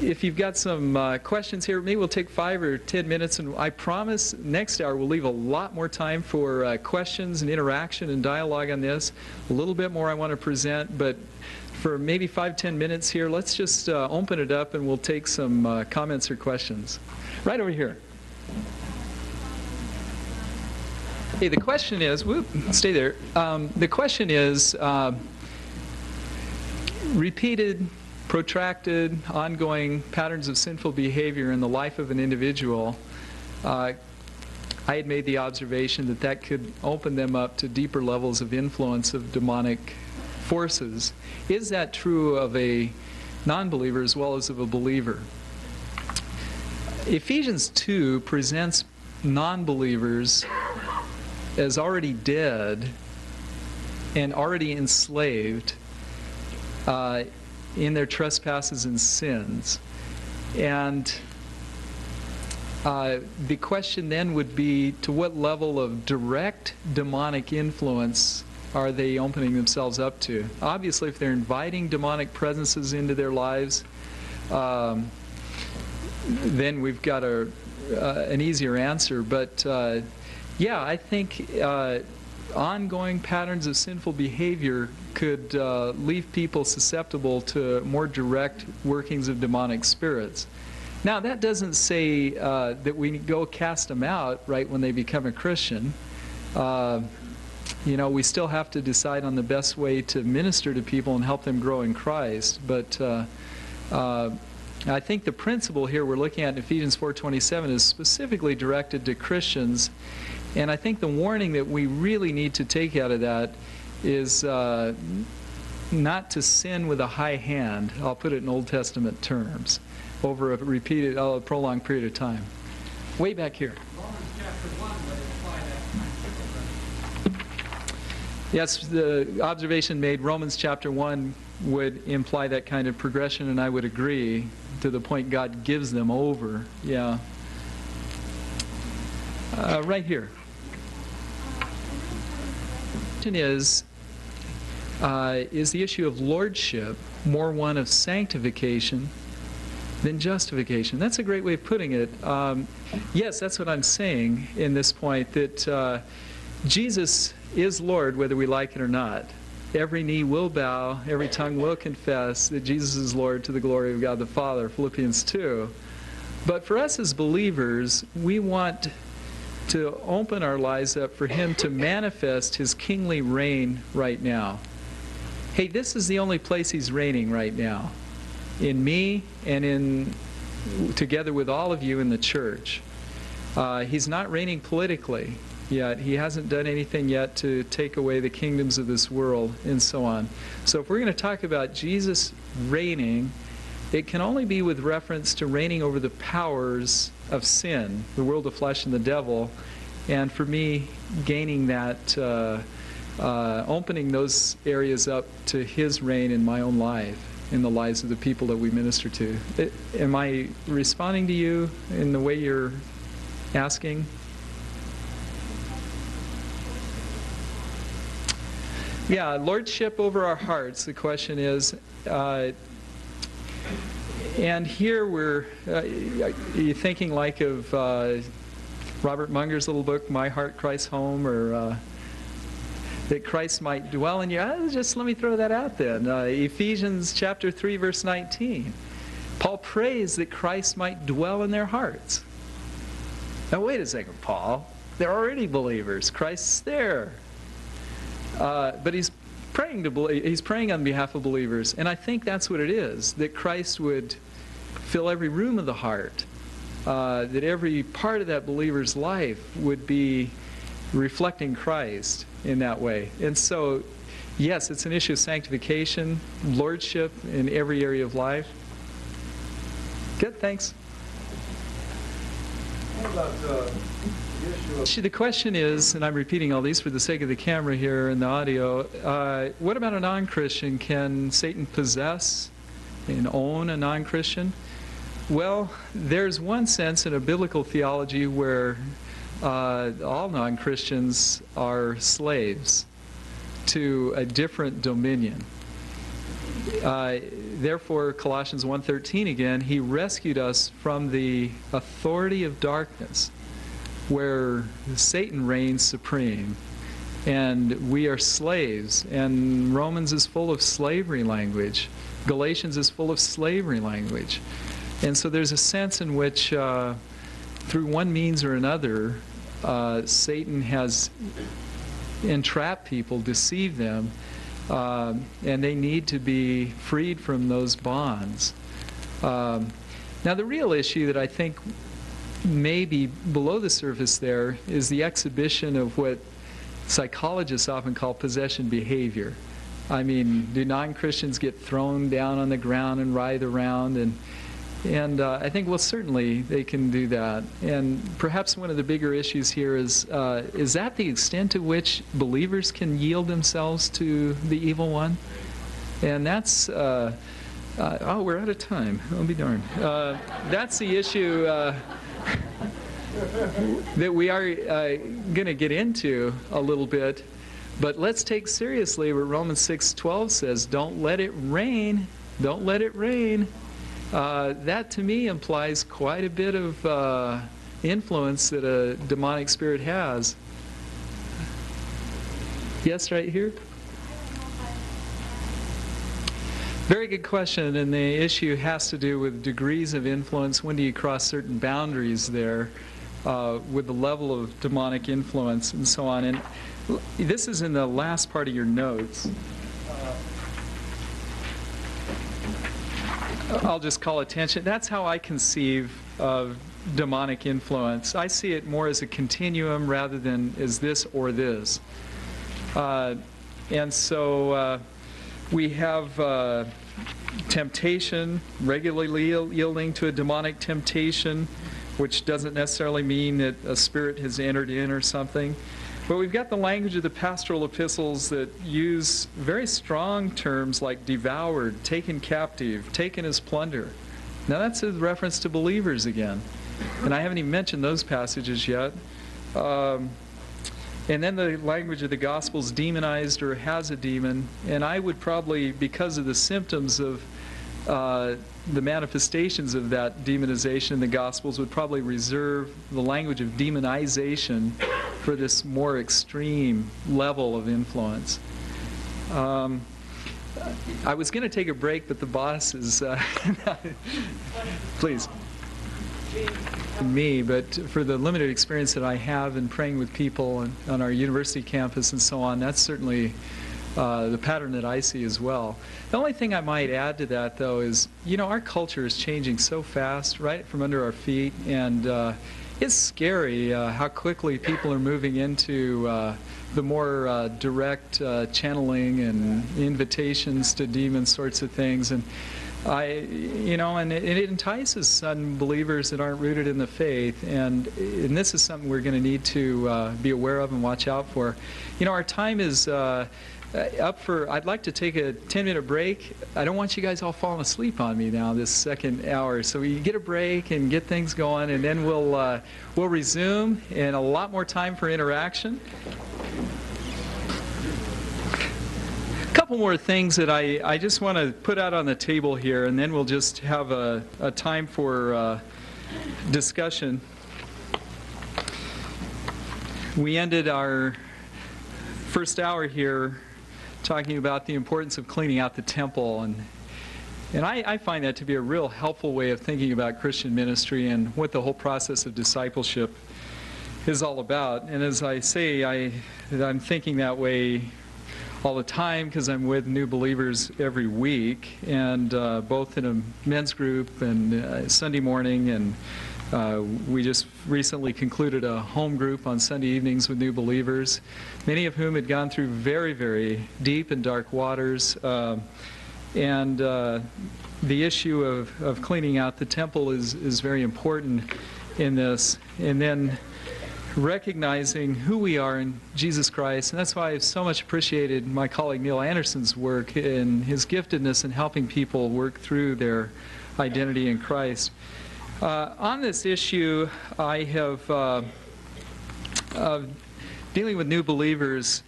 if you've got some uh, questions here, maybe we'll take five or ten minutes, and I promise next hour we'll leave a lot more time for uh, questions and interaction and dialogue on this. A little bit more I want to present, but for maybe five, ten minutes here, let's just uh, open it up and we'll take some comments or questions. Right over here. Hey, the question is, whoop, stay there. Um, the question is, uh, repeated protracted, ongoing patterns of sinful behavior in the life of an individual, uh, I had made the observation that that could open them up to deeper levels of influence of demonic forces. Is that true of a non believer as well as of a believer? Ephesians 2 presents non believers as already dead and already enslaved. Uh, in their trespasses and sins. And uh, the question then would be to what level of direct demonic influence are they opening themselves up to? Obviously, if they're inviting demonic presences into their lives, um, then we've got a, uh, an easier answer. But uh, yeah, I think uh, ongoing patterns of sinful behavior could uh, leave people susceptible to more direct workings of demonic spirits. Now, that doesn't say uh, that we go cast them out right when they become a Christian. Uh, you know, we still have to decide on the best way to minister to people and help them grow in Christ. But uh, uh, I think the principle here we're looking at in Ephesians 4:27 is specifically directed to Christians and I think the warning that we really need to take out of that is uh, not to sin with a high hand. I'll put it in Old Testament terms over a repeated, uh, prolonged period of time. Way back here. Yes, the observation made Romans chapter 1 would imply that kind of progression, and I would agree to the point God gives them over. Yeah. Uh, right here question is uh, is the issue of lordship more one of sanctification than justification? That's a great way of putting it. Um, yes, that's what I'm saying in this point that uh, Jesus is Lord whether we like it or not. Every knee will bow, every tongue will confess that Jesus is Lord to the glory of God the Father, Philippians 2. But for us as believers, we want to open our lives up for Him to manifest His kingly reign right now. Hey, this is the only place He's reigning right now. In me and in together with all of you in the church. Uh, he's not reigning politically yet. He hasn't done anything yet to take away the kingdoms of this world and so on. So if we're going to talk about Jesus reigning, it can only be with reference to reigning over the powers of sin, the world of flesh and the devil, and for me, gaining that, uh, uh, opening those areas up to His reign in my own life, in the lives of the people that we minister to. It, am I responding to you in the way you're asking? Yeah, lordship over our hearts. The question is, uh, and here we're, uh, you thinking like of uh, Robert Munger's little book, My Heart, Christ's Home, or uh, that Christ might dwell in you? Uh, just let me throw that out then. Uh, Ephesians chapter 3, verse 19. Paul prays that Christ might dwell in their hearts. Now, wait a second, Paul. They're already believers. Christ's there. Uh, but he's praying to belie- he's praying on behalf of believers, and I think that's what it is that Christ would fill every room of the heart, uh, that every part of that believer's life would be reflecting Christ in that way. And so, yes, it's an issue of sanctification, lordship in every area of life. Good, thanks. What about uh, the question is, and I'm repeating all these for the sake of the camera here and the audio, uh, what about a non-Christian? Can Satan possess and own a non-Christian? Well, there's one sense in a biblical theology where uh, all non-Christians are slaves to a different dominion. Uh, therefore, Colossians 1.13 again, he rescued us from the authority of darkness where Satan reigns supreme and we are slaves. And Romans is full of slavery language. Galatians is full of slavery language. And so there's a sense in which, uh, through one means or another, uh, Satan has entrapped people, deceived them, uh, and they need to be freed from those bonds. Um, now, the real issue that I think maybe below the surface there is the exhibition of what psychologists often call possession behavior. I mean, do non-Christians get thrown down on the ground and writhe around? And, and uh, I think, well, certainly they can do that. And perhaps one of the bigger issues here is, uh, is that the extent to which believers can yield themselves to the evil one? And that's, uh, uh, oh, we're out of time. I'll be darned. Uh, that's the issue uh, that we are uh, going to get into a little bit. But let's take seriously what Romans 6:12 says, "Don't let it reign. Don't let it reign." Uh, that to me implies quite a bit of uh, influence that a demonic spirit has. Yes, right here. Very good question, and the issue has to do with degrees of influence. When do you cross certain boundaries there uh, with the level of demonic influence and so on? And this is in the last part of your notes. I'll just call attention. That's how I conceive of demonic influence. I see it more as a continuum rather than as this or this. Uh, and so uh, we have uh, temptation, regularly yielding to a demonic temptation, which doesn't necessarily mean that a spirit has entered in or something. But we've got the language of the pastoral epistles that use very strong terms like devoured, taken captive, taken as plunder. Now that's a reference to believers again. And I haven't even mentioned those passages yet. Um, and then the language of the Gospels, demonized or has a demon. And I would probably, because of the symptoms of uh, the manifestations of that demonization in the Gospels, would probably reserve the language of demonization for this more extreme level of influence. Um, I was going to take a break, but the boss is. Uh, please me, but for the limited experience that I have in praying with people on, on our university campus and so on, that's certainly uh, the pattern that I see as well. The only thing I might add to that, though, is you know our culture is changing so fast, right from under our feet, and uh, it's scary uh, how quickly people are moving into uh, the more uh, direct uh, channeling and invitations to demon sorts of things, and I, you know, and it, it entices some believers that aren't rooted in the faith, and and this is something we're going to need to uh, be aware of and watch out for. You know, our time is. Uh, up for I'd like to take a 10 minute break. I don't want you guys all falling asleep on me now this second hour. So we get a break and get things going and then we'll uh, we'll resume and a lot more time for interaction. Couple more things that I, I just want to put out on the table here, and then we'll just have a, a time for uh, discussion. We ended our first hour here talking about the importance of cleaning out the temple, and and I, I find that to be a real helpful way of thinking about Christian ministry and what the whole process of discipleship is all about. And as I say, I, I'm thinking that way all the time because I'm with new believers every week, and uh, both in a men's group and uh, Sunday morning, and uh, we just recently concluded a home group on Sunday evenings with new believers, many of whom had gone through very, very deep and dark waters. Um, and uh, the issue of, of cleaning out the temple is, is very important in this. And then recognizing who we are in Jesus Christ. And that's why I've so much appreciated my colleague Neil Anderson's work and his giftedness in helping people work through their identity in Christ. Uh, on this issue, I have, uh, uh, dealing with new believers,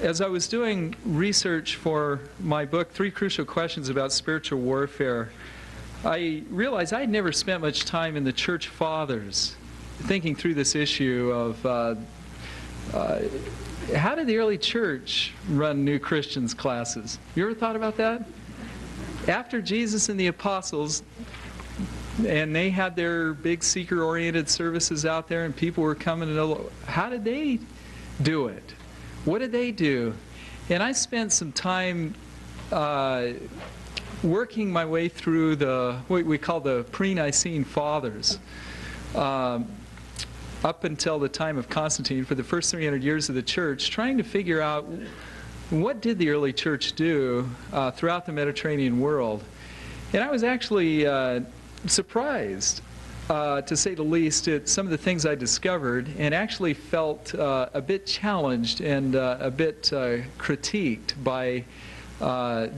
as I was doing research for my book, Three Crucial Questions About Spiritual Warfare, I realized I had never spent much time in the church fathers thinking through this issue of uh, uh, how did the early church run new Christians classes? You ever thought about that? After Jesus and the apostles, and they had their big seeker oriented services out there, and people were coming to know how did they do it? What did they do? And I spent some time uh, working my way through the what we call the pre-Nicene Fathers. Um, up until the time of Constantine, for the first 300 years of the church, trying to figure out what did the early church do uh, throughout the Mediterranean world. And I was actually uh, surprised, uh, to say the least, at some of the things I discovered, and actually felt uh, a bit challenged and uh, a bit uh, critiqued by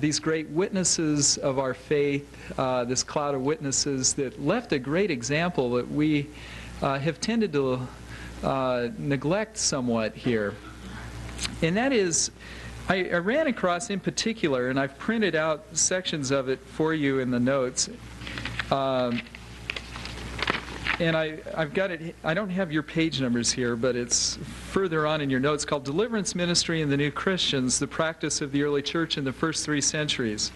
these great witnesses of our faith, this cloud of witnesses that left a great example that we have tended to neglect somewhat here. And that is, I, I ran across in particular, and I've printed out sections of it for you in the notes. Um, and I, I've got it, I don't have your page numbers here, but it's further on in your notes called Deliverance Ministry and the New Christians, the Practice of the Early Church in the First Three Centuries.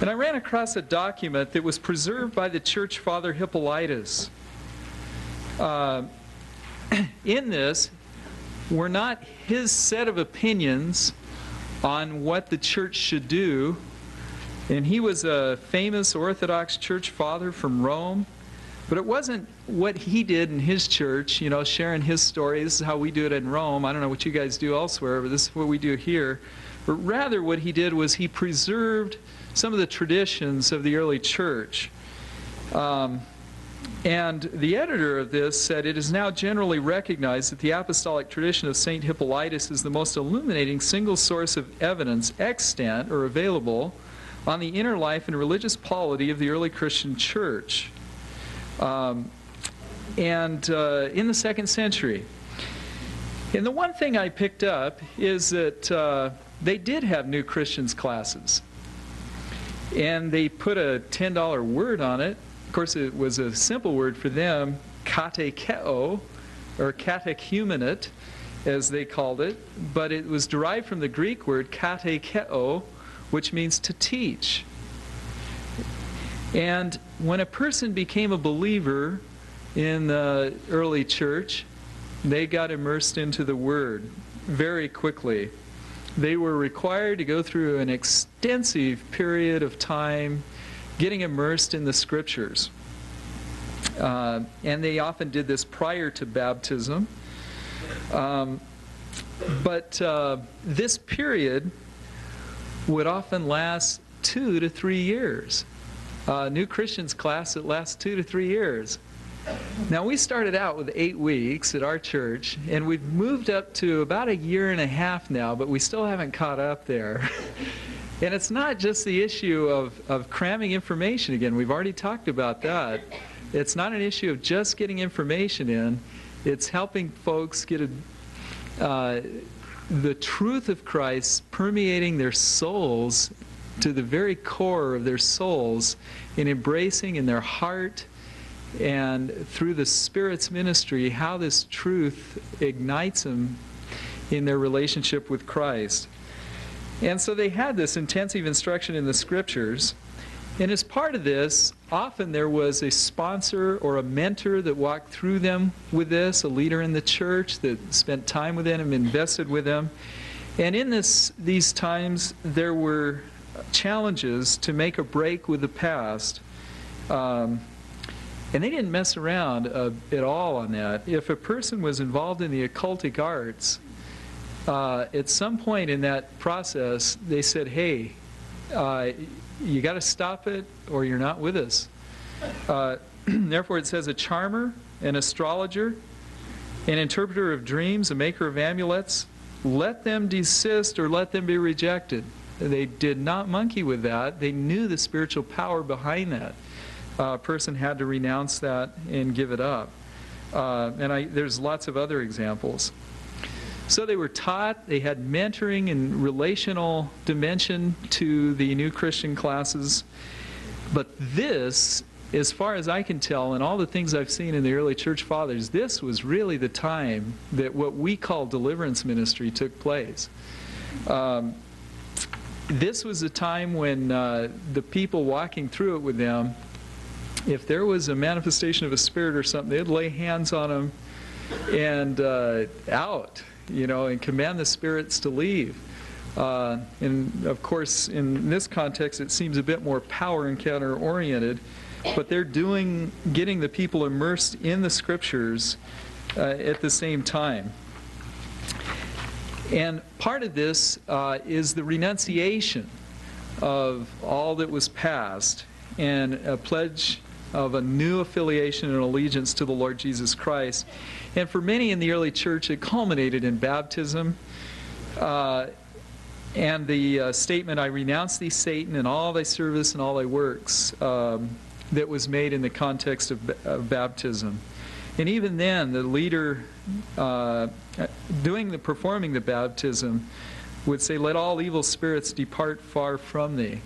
And I ran across a document that was preserved by the church father Hippolytus. Uh, in this were not his set of opinions on what the church should do and he was a famous Orthodox church father from Rome. But it wasn't what he did in his church, you know, sharing his story. This is how we do it in Rome. I don't know what you guys do elsewhere, but this is what we do here. But rather, what he did was he preserved some of the traditions of the early church. Um, and the editor of this said, It is now generally recognized that the apostolic tradition of St. Hippolytus is the most illuminating single source of evidence extant or available on the inner life and religious polity of the early Christian church. Um, and uh, in the second century. And the one thing I picked up is that uh, they did have new Christians classes. And they put a $10 word on it. Of course, it was a simple word for them, katecheo, or catechumenate, as they called it. But it was derived from the Greek word katecheo, which means to teach. And when a person became a believer in the early church, they got immersed into the Word very quickly. They were required to go through an extensive period of time getting immersed in the Scriptures. Uh, and they often did this prior to baptism. Um, but uh, this period would often last two to three years. Uh, new Christians class that lasts two to three years. Now, we started out with eight weeks at our church, and we've moved up to about a year and a half now, but we still haven't caught up there. and it's not just the issue of, of cramming information again. We've already talked about that. It's not an issue of just getting information in, it's helping folks get a, uh, the truth of Christ permeating their souls to the very core of their souls in embracing in their heart and through the Spirit's ministry, how this truth ignites them in their relationship with Christ. And so they had this intensive instruction in the scriptures. And as part of this, often there was a sponsor or a mentor that walked through them with this, a leader in the church that spent time with them, invested with them. And in this, these times, there were challenges to make a break with the past. Um, and they didn't mess around uh, at all on that. If a person was involved in the occultic arts, uh, at some point in that process, they said, hey, uh, you got to stop it or you're not with us. Uh, therefore, it says a charmer, an astrologer, an interpreter of dreams, a maker of amulets, let them desist or let them be rejected. They did not monkey with that. They knew the spiritual power behind that. A person had to renounce that and give it up. Uh, and I, there's lots of other examples. So they were taught, they had mentoring and relational dimension to the new Christian classes. But this, as far as I can tell, and all the things I've seen in the early church fathers, this was really the time that what we call deliverance ministry took place. Um, this was a time when uh, the people walking through it with them if there was a manifestation of a spirit or something, they'd lay hands on them and uh, out, you know, and command the spirits to leave. Uh, and of course, in this context, it seems a bit more power encounter oriented, but they're doing, getting the people immersed in the scriptures uh, at the same time. And part of this uh, is the renunciation of all that was past and a pledge of a new affiliation and allegiance to the Lord Jesus Christ. And for many in the early church, it culminated in baptism. Uh, and the uh, statement, I renounce thee, Satan, and all thy service and all thy works, um, that was made in the context of, of, baptism. And even then, the leader uh, doing the performing the baptism would say, Let all evil spirits depart far from thee.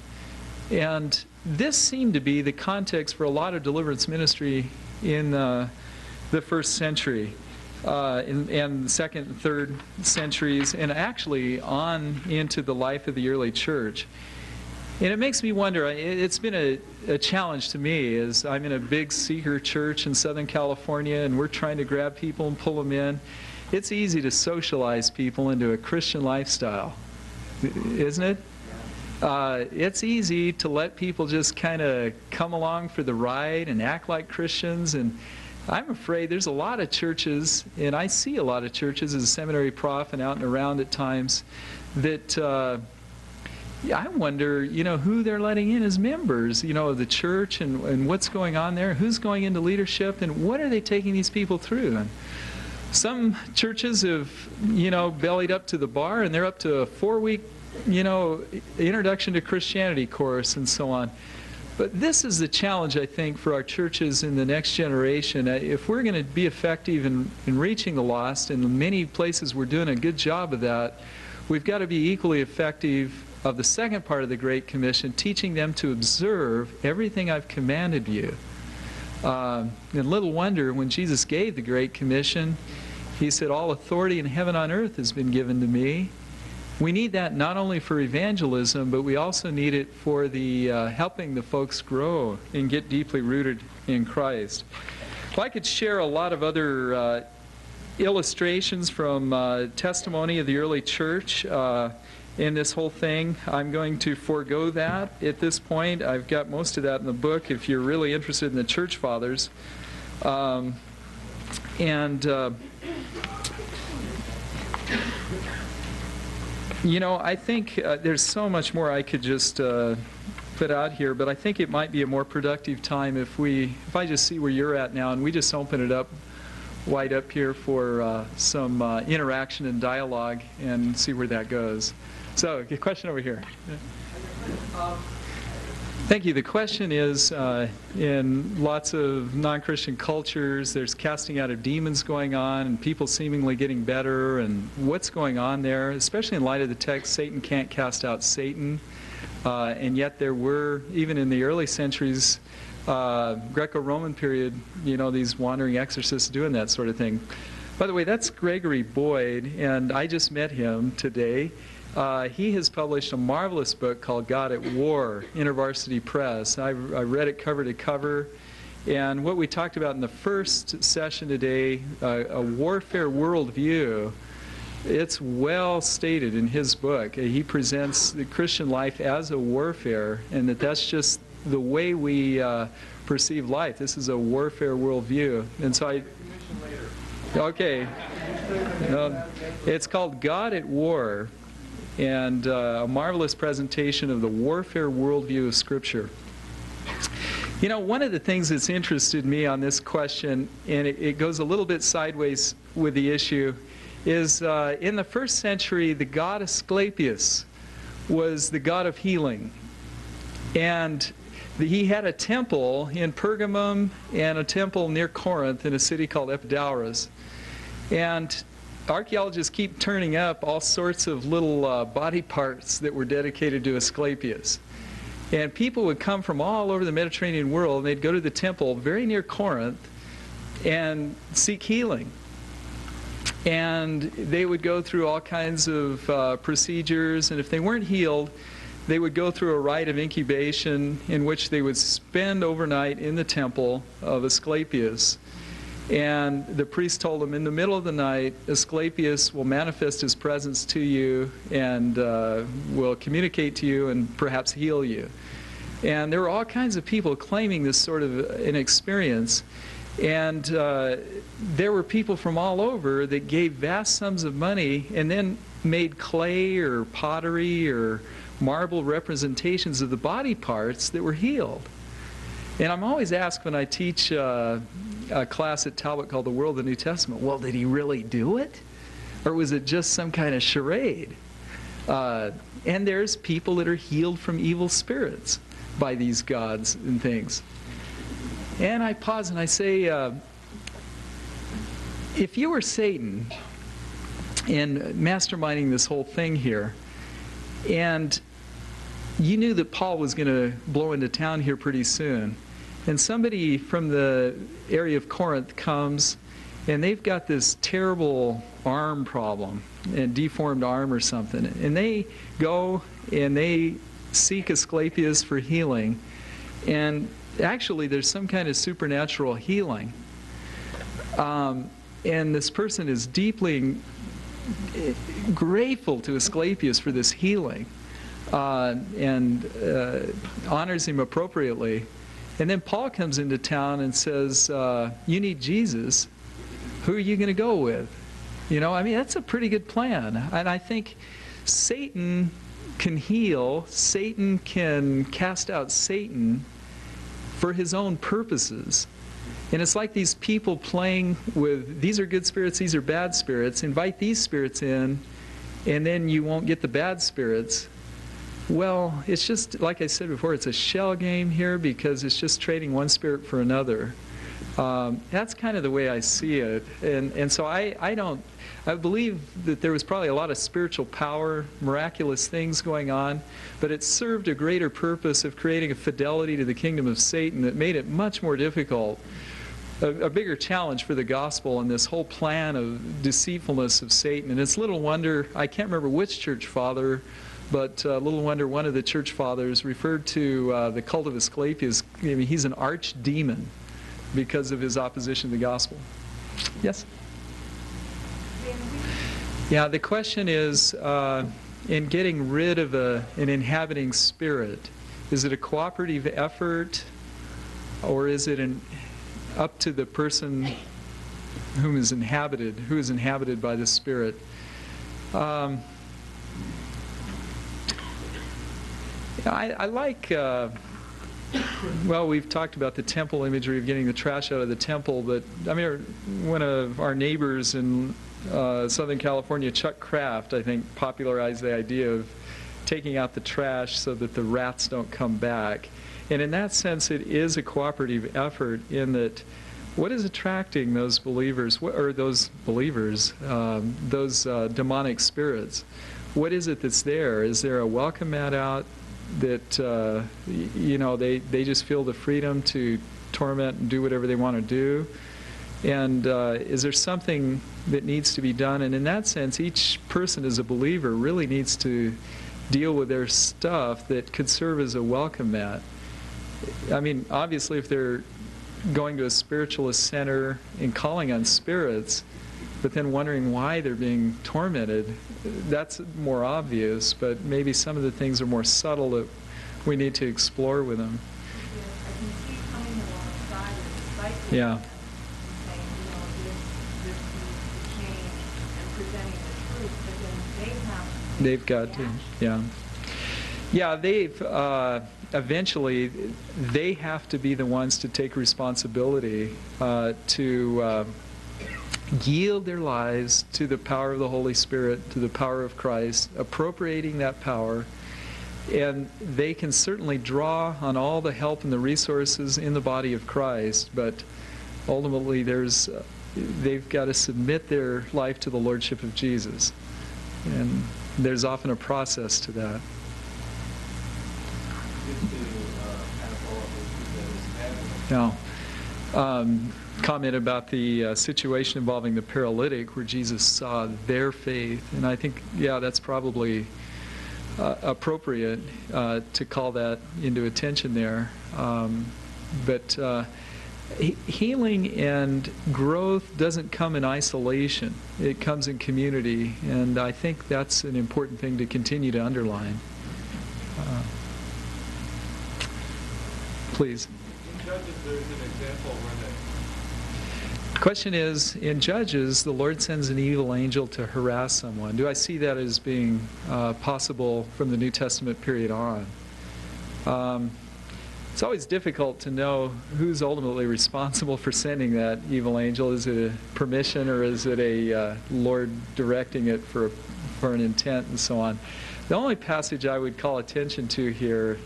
And this seemed to be the context for a lot of deliverance ministry in uh, the first century. Uh, in, and second and third centuries, and actually on into the life of the early church. And it makes me wonder, it's been a, a, challenge to me as I'm in a big seeker church in Southern California and we're trying to grab people and pull them in. It's easy to socialize people into a Christian lifestyle, isn't it? Uh, it's easy to let people just kind of come along for the ride and act like Christians. And I'm afraid there's a lot of churches, and I see a lot of churches as a seminary prof and out and around at times, that uh, I wonder, you know, who they're letting in as members, you know, of the church and, and what's going on there, who's going into leadership, and what are they taking these people through. And some churches have, you know, bellied up to the bar, and they're up to a four-week you know, introduction to Christianity course and so on. But this is the challenge, I think, for our churches in the next generation. Uh, if we're going to be effective in, in reaching the lost, in many places we're doing a good job of that, we've got to be equally effective of the second part of the Great Commission, teaching them to observe everything I've commanded you. And little wonder, when Jesus gave the Great Commission, he said, All authority in heaven and on earth has been given to me. We need that not only for evangelism, but we also need it for the uh, helping the folks grow and get deeply rooted in Christ. Well, I could share a lot of other uh, illustrations from uh, testimony of the early church uh, in this whole thing. I'm going to forego that at this point. I've got most of that in the book if you're really interested in the church fathers. Um, and uh, You know, I think uh, there's so much more I could just uh, put out here, but I think it might be a more productive time if we, if I just see where you're at now and we just open it up wide up here for uh, some uh, interaction and dialogue and see where that goes. So, a question over here. Um, Thank you. The question is, uh, in lots of non-Christian cultures, there's casting out of demons going on and people seemingly getting better, and what's going on there, especially in light of the text, Satan can't cast out Satan. Uh, and yet there were, even in the early centuries, uh, Greco-Roman period, you know, these wandering exorcists doing that sort of thing. By the way, that's Gregory Boyd, and I just met him today. Uh, he has published a marvelous book called God at War, InterVarsity Press. I, I read it cover to cover. And what we talked about in the first session today, uh, a warfare worldview, it's well stated in his book. He presents the Christian life as a warfare, and that that's just the way we uh, perceive life. This is a warfare worldview. And so I. Okay. Um, it's called God at War and uh, a marvelous presentation of the warfare worldview of Scripture. You know, one of the things that's interested me on this question, and it, it goes a little bit sideways with the issue, is uh, in the first century, the god Asclepius was the god of healing. And the, he had a temple in Pergamum and a temple near Corinth in a city called Epidaurus. And archaeologists keep turning up all sorts of little uh, body parts that were dedicated to Asclepius. And people would come from all over the Mediterranean world, and they'd go to the temple very near Corinth and seek healing. And they would go through all kinds of uh, procedures, and if they weren't healed, they would go through a rite of incubation in which they would spend overnight in the temple of Asclepius and the priest told him, in the middle of the night, Asclepius will manifest his presence to you and uh, will communicate to you and perhaps heal you. And there were all kinds of people claiming this sort of an experience. And uh, there were people from all over that gave vast sums of money and then made clay or pottery or marble representations of the body parts that were healed. And I'm always asked when I teach uh, a class at Talbot called The World of the New Testament, well, did he really do it? Or was it just some kind of charade? Uh, and there's people that are healed from evil spirits by these gods and things. And I pause and I say, uh, if you were Satan and masterminding this whole thing here, and you knew that Paul was going to blow into town here pretty soon, and somebody from the area of Corinth comes and they've got this terrible arm problem and deformed arm or something. And they go and they seek Asclepius for healing. And actually, there's some kind of supernatural healing. Um, and this person is deeply grateful to Asclepius for this healing uh, and uh, honors him appropriately. And then Paul comes into town and says, uh, You need Jesus. Who are you going to go with? You know, I mean, that's a pretty good plan. And I think Satan can heal, Satan can cast out Satan for his own purposes. And it's like these people playing with these are good spirits, these are bad spirits. Invite these spirits in, and then you won't get the bad spirits. Well, it's just, like I said before, it's a shell game here because it's just trading one spirit for another. Um, that's kind of the way I see it. And, and so I, I don't, I believe that there was probably a lot of spiritual power, miraculous things going on, but it served a greater purpose of creating a fidelity to the kingdom of Satan that made it much more difficult. A, a, bigger challenge for the gospel and this whole plan of deceitfulness of Satan. And it's little wonder, I can't remember which church father but uh, little wonder one of the church fathers referred to uh, the cult of Asclepius. I mean, he's an archdemon because of his opposition to the gospel. Yes? Yeah, the question is uh, in getting rid of a, an inhabiting spirit, is it a cooperative effort or is it an, up to the person whom is inhabited, who is inhabited by the spirit? Um, I, I like, uh, well, we've talked about the temple imagery of getting the trash out of the temple, but I mean, one of our neighbors in uh, Southern California, Chuck Kraft, I think, popularized the idea of taking out the trash so that the rats don't come back. And in that sense, it is a cooperative effort in that what is attracting those believers, or those believers, um, those uh, demonic spirits? What is it that's there? Is there a welcome mat out that, uh, you know, they, they just feel the freedom to torment and do whatever they want to do? And uh, is there something that needs to be done? And in that sense, each person as a believer really needs to deal with their stuff that could serve as a welcome mat. I mean, obviously, if they're going to a spiritualist center and calling on spirits, but then wondering why they're being tormented, that's more obvious, but maybe some of the things are more subtle that we need to explore with them. Yeah. They've got to, yeah. Yeah, they've, uh, eventually, they have to be the ones to take responsibility uh, to uh, yield their lives to the power of the Holy Spirit, to the power of Christ, appropriating that power. And they can certainly draw on all the help and the resources in the body of Christ, but ultimately, there's, uh, they've got to submit their life to the Lordship of Jesus. And there's often a process to that. Uh, kind of follow up with that, is Now, um, comment about the uh, situation involving the paralytic where Jesus saw their faith. And I think, yeah, that's probably uh, appropriate uh, to call that into attention there. Um, but uh, he- healing and growth doesn't come in isolation, it comes in community. And I think that's an important thing to continue to underline. Uh, please. In Judges, there's an example where The question is, in Judges, the Lord sends an evil angel to harass someone. Do I see that as being uh, possible from the New Testament period on? Um, it's always difficult to know who's ultimately responsible for sending that evil angel. Is it a permission or is it a uh, Lord directing it for, for an intent and so on? The only passage I would call attention to here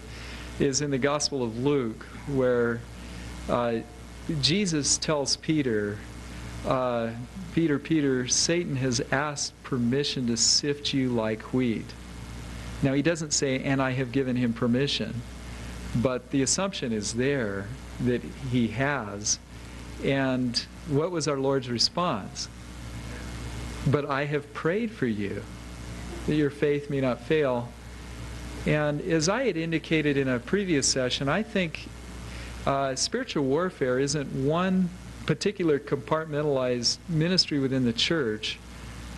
is in the Gospel of Luke, where uh, Jesus tells Peter, uh, Peter, Peter, Satan has asked permission to sift you like wheat. Now, he doesn't say, and I have given him permission, but the assumption is there that he has. And what was our Lord's response? But I have prayed for you, that your faith may not fail. And as I had indicated in a previous session, I think uh, spiritual warfare isn't one particular compartmentalized ministry within the church,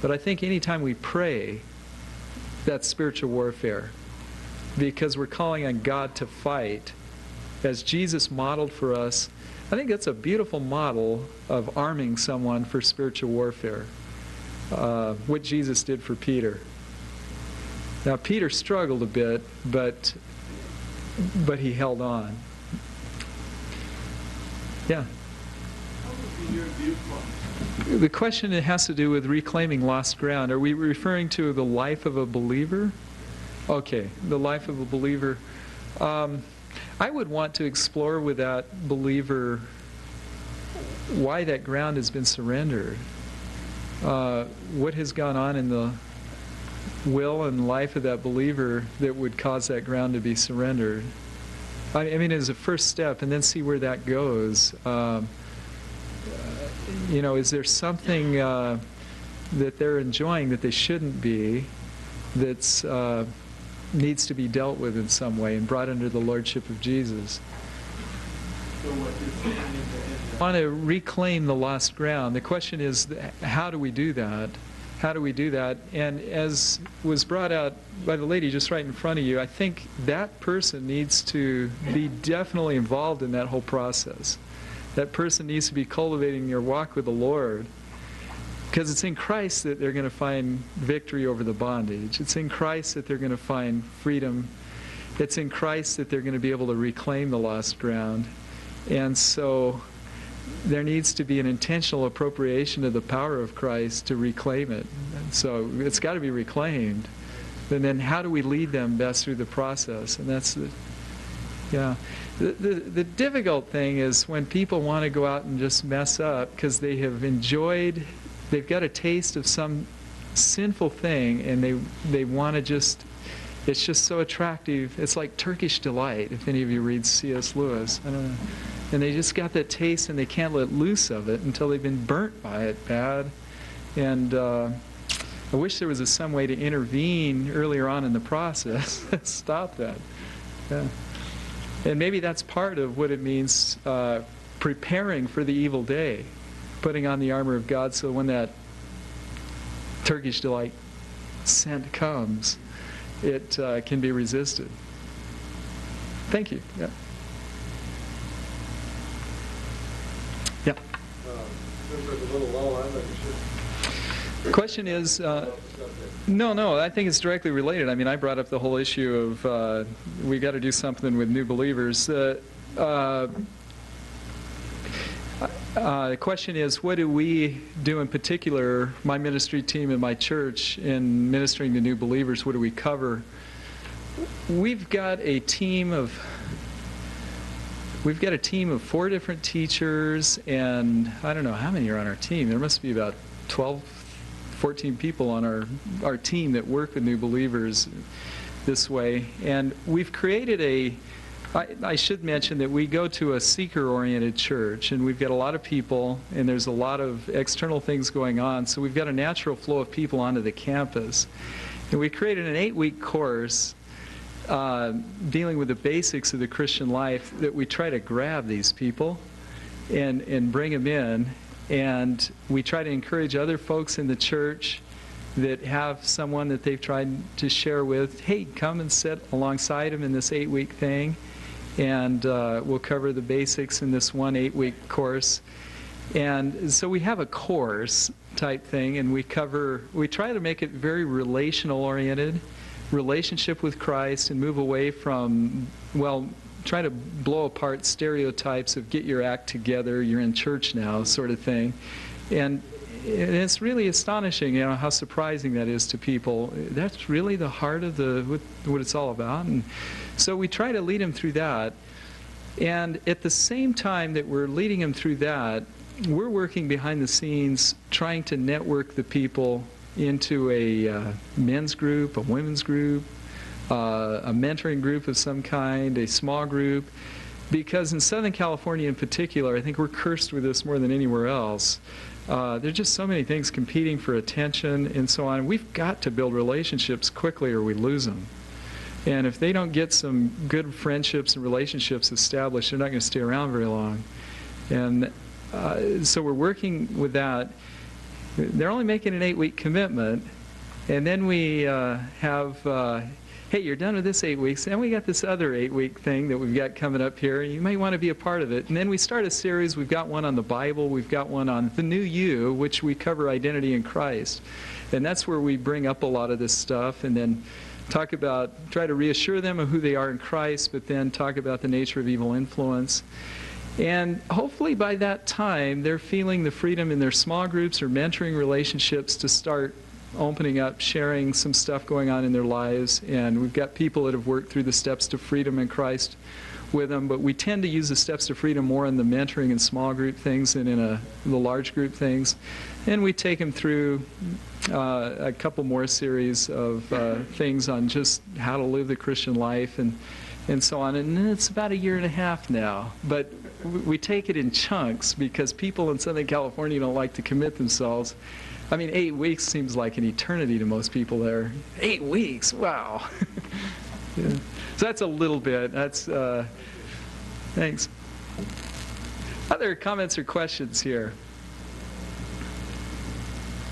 but I think anytime we pray, that's spiritual warfare because we're calling on God to fight as Jesus modeled for us. I think that's a beautiful model of arming someone for spiritual warfare, uh, what Jesus did for Peter. Now, Peter struggled a bit, but, but he held on. Yeah. The question it has to do with reclaiming lost ground. Are we referring to the life of a believer? Okay, the life of a believer. Um, I would want to explore with that believer why that ground has been surrendered. Uh, what has gone on in the will and life of that believer that would cause that ground to be surrendered? I I mean, as a first step, and then see where that goes. Um, you know, is there something uh, that they're enjoying that they shouldn't be that's uh, needs to be dealt with in some way and brought under the lordship of Jesus? The want to reclaim the lost ground. The question is, how do we do that? How do we do that? And as was brought out by the lady just right in front of you, I think that person needs to be definitely involved in that whole process. That person needs to be cultivating their walk with the Lord. Because it's in Christ that they're going to find victory over the bondage. It's in Christ that they're going to find freedom. It's in Christ that they're going to be able to reclaim the lost ground. And so there needs to be an intentional appropriation of the power of Christ to reclaim it. So it's got to be reclaimed. And then how do we lead them best through the process? And that's the, Yeah. The, the, the difficult thing is when people want to go out and just mess up because they have enjoyed, they've got a taste of some sinful thing and they, they want to just, it's just so attractive. It's like Turkish delight, if any of you read C.S. Lewis. I don't know. And they just got that taste and they can't let loose of it until they've been burnt by it bad. And uh, I wish there was a, some way to intervene earlier on in the process, stop that. Yeah. And maybe that's part of what it means uh, preparing for the evil day, putting on the armor of God so when that Turkish delight scent comes, it uh, can be resisted. Thank you. Yeah. Uh, Seems like a little low, I think you should. Question is, uh, no, no, I think it's directly related. I mean, I brought up the whole issue of uh, we got to do something with new believers. Uh, uh, uh, the question is, what do we do in particular, my ministry team and my church, in ministering to new believers? What do we cover? We've got a team of we've got a team of four different teachers, and I don't know how many are on our team. There must be about 12, 14 people on our our team that work with new believers this way, and we've created a I, I should mention that we go to a seeker-oriented church, and we've got a lot of people, and there's a lot of external things going on, so we've got a natural flow of people onto the campus. And we created an eight-week course uh, dealing with the basics of the Christian life that we try to grab these people and, and bring them in, and we try to encourage other folks in the church that have someone that they've tried to share with, hey, come and sit alongside them in this eight-week thing and uh, we'll cover the basics in this one eight-week course. And so we have a course type thing, and we cover, we try to make it very relational oriented, relationship with Christ, and move away from, well, try to blow apart stereotypes of get your act together, you're in church now, sort of thing. And it's really astonishing, you know, how surprising that is to people. That's really the heart of the what, what it's all about. And so we try to lead them through that. And at the same time that we're leading them through that, we're working behind the scenes trying to network the people into a uh, men's group, a women's group, uh, a mentoring group of some kind, a small group. Because in Southern California in particular, I think we're cursed with this more than anywhere else. Uh, there's just so many things competing for attention and so on. We've got to build relationships quickly or we lose them. And if they don't get some good friendships and relationships established, they're not going to stay around very long. And uh, so we're working with that. They're only making an eight-week commitment, and then we uh, have, uh, hey, you're done with this eight weeks, and we got this other eight-week thing that we've got coming up here. And you may want to be a part of it. And then we start a series. We've got one on the Bible. We've got one on the new you, which we cover identity in Christ, and that's where we bring up a lot of this stuff, and then talk about, try to reassure them of who they are in Christ, but then talk about the nature of evil influence. And hopefully by that time, they're feeling the freedom in their small groups or mentoring relationships to start opening up, sharing some stuff going on in their lives. And we've got people that have worked through the steps to freedom in Christ with them, but we tend to use the steps to freedom more in the mentoring and small group things than in a, the large group things. And we take them through uh, a couple more series of uh, things on just how to live the Christian life and, and so on. And it's about a year and a half now. But we take it in chunks because people in Southern California don't like to commit themselves. I mean, eight weeks seems like an eternity to most people there. Eight weeks, wow. yeah. So that's a little bit. That's uh, thanks. Other comments or questions here?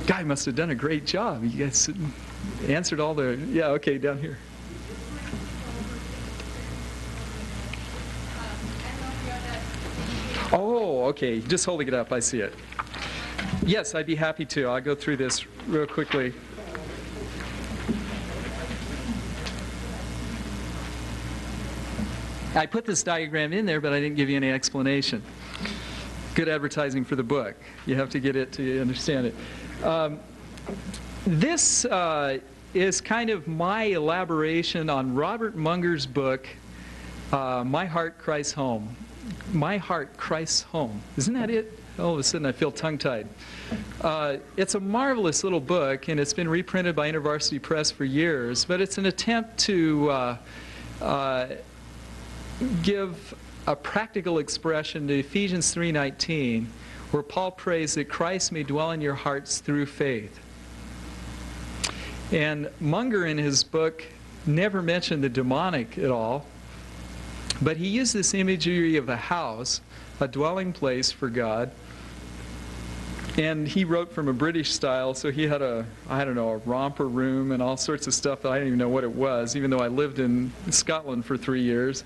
Guy must have done a great job. You guys answered all the. Yeah, okay, down here. Oh, okay. Just holding it up. I see it. Yes, I'd be happy to. I'll go through this real quickly. I put this diagram in there, but I didn't give you any explanation. Good advertising for the book. You have to get it to understand it. Um, this uh, is kind of my elaboration on Robert Munger's book, Uh, My Heart Christ's Home. My Heart Christ's Home. Isn't that it? All of a sudden, I feel tongue tied. Uh, it's a marvelous little book, and it's been reprinted by InterVarsity Press for years, but it's an attempt to uh, uh, give a practical expression to Ephesians 3:19 where Paul prays that Christ may dwell in your hearts through faith. And Munger in his book never mentioned the demonic at all, but he used this imagery of a house, a dwelling place for God. And he wrote from a British style, so he had a, I don't know, a romper room and all sorts of stuff that I didn't even know what it was, even though I lived in Scotland for three years.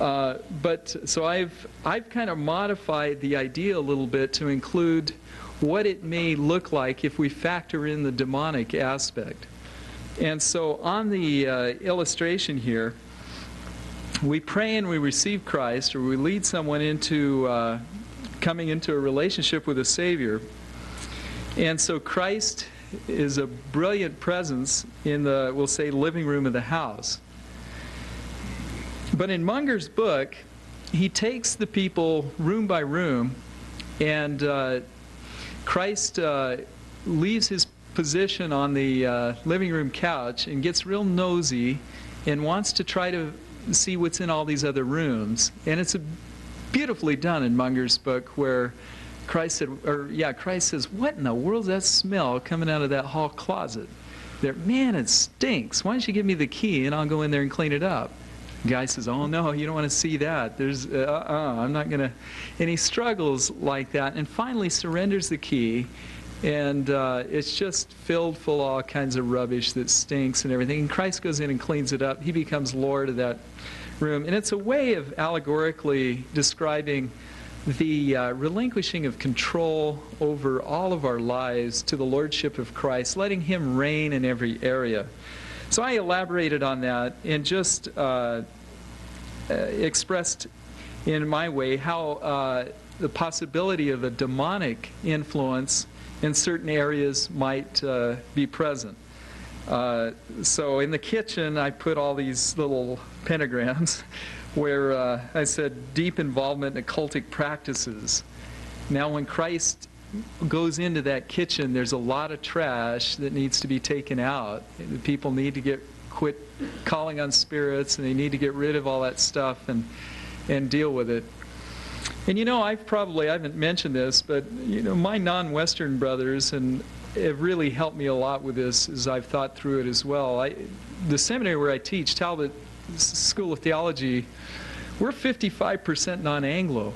Uh, but so I've I've kind of modified the idea a little bit to include what it may look like if we factor in the demonic aspect. And so on the uh, illustration here, we pray and we receive Christ, or we lead someone into uh, coming into a relationship with a Savior. And so Christ is a brilliant presence in the, we'll say, living room of the house. But in Munger's book, he takes the people room by room, and uh, Christ uh, leaves his position on the uh, living room couch and gets real nosy and wants to try to see what's in all these other rooms. And it's a, beautifully done in Munger's book where Christ said, or yeah, Christ says, "What in the world's that smell coming out of that hall closet?" There, man, it stinks. Why don't you give me the key and I'll go in there and clean it up? guy says, "Oh no, you don't want to see that. There's, uh, uh, I'm not going to." And he struggles like that, and finally surrenders the key, and uh, it's just filled full of all kinds of rubbish that stinks and everything. And Christ goes in and cleans it up. He becomes Lord of that room, and it's a way of allegorically describing the uh, relinquishing of control over all of our lives to the lordship of Christ, letting Him reign in every area. So I elaborated on that and just uh, uh, expressed in my way how uh, the possibility of a demonic influence in certain areas might uh, be present. Uh, so in the kitchen, I put all these little pentagrams where uh, I said deep involvement in occultic practices. Now, when Christ goes into that kitchen, there's a lot of trash that needs to be taken out. People need to get quit calling on spirits, and they need to get rid of all that stuff and and deal with it. And you know, I've probably I haven't mentioned this, but you know, my non-Western brothers and have really helped me a lot with this as I've thought through it as well. I, the seminary where I teach, Talbot School of Theology, we're 55% non-Anglo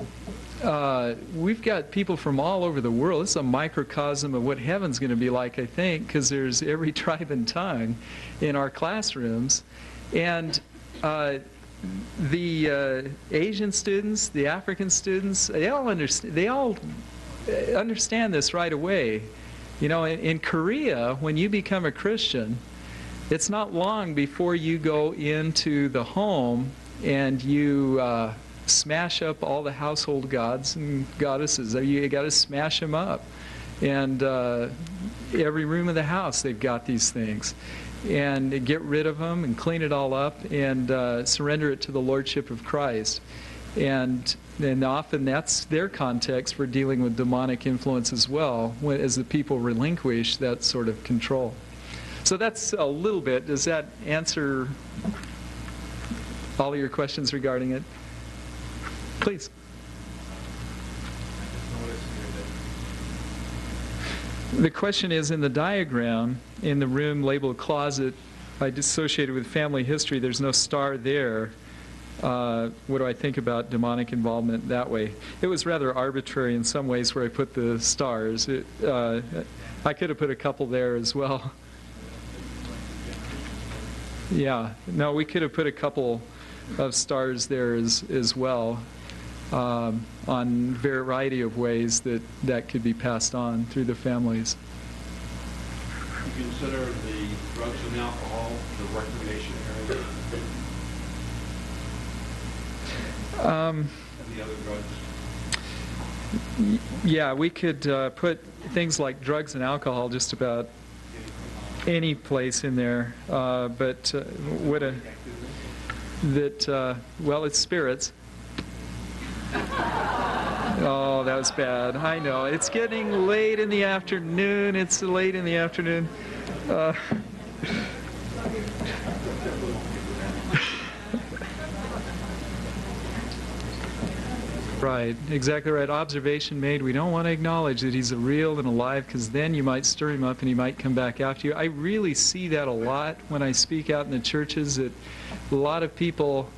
uh, we've got people from all over the world. It's a microcosm of what heaven's going to be like, I think, because there's every tribe and tongue in our classrooms. And uh, the uh, Asian students, the African students, they all. They all uh, understand this right away. You know, in, in Korea, when you become a Christian, it's not long before you go into the home and you uh, smash up all the household gods and goddesses. You got to smash them up. And uh, every room of the house, they've got these things. And get rid of them and clean it all up and uh, surrender it to the Lordship of Christ. And, and often that's their context for dealing with demonic influence as well, when, as the people relinquish that sort of control. So that's a little bit. Does that answer all your questions regarding it? Please. The question is in the diagram, in the room labeled closet, I associated with family history, there's no star there. Uh, what do I think about demonic involvement that way? It was rather arbitrary in some ways where I put the stars. It, uh, I could have put a couple there as well. Yeah, no, we could have put a couple of stars there as, as well um, on variety of ways that that could be passed on through the families. You consider the drugs and alcohol the recreation area Um, yeah, we could uh, put things like drugs and alcohol just about any place in there, uh, but uh, would a that, uh, well, it's spirits. Oh, that was bad. I know. It's getting late in the afternoon. It's late in the afternoon. Right, exactly right. Observation made. We don't want to acknowledge that he's real and alive because then you might stir him up and he might come back after you. I really see that a lot when I speak out in the churches that a lot of people,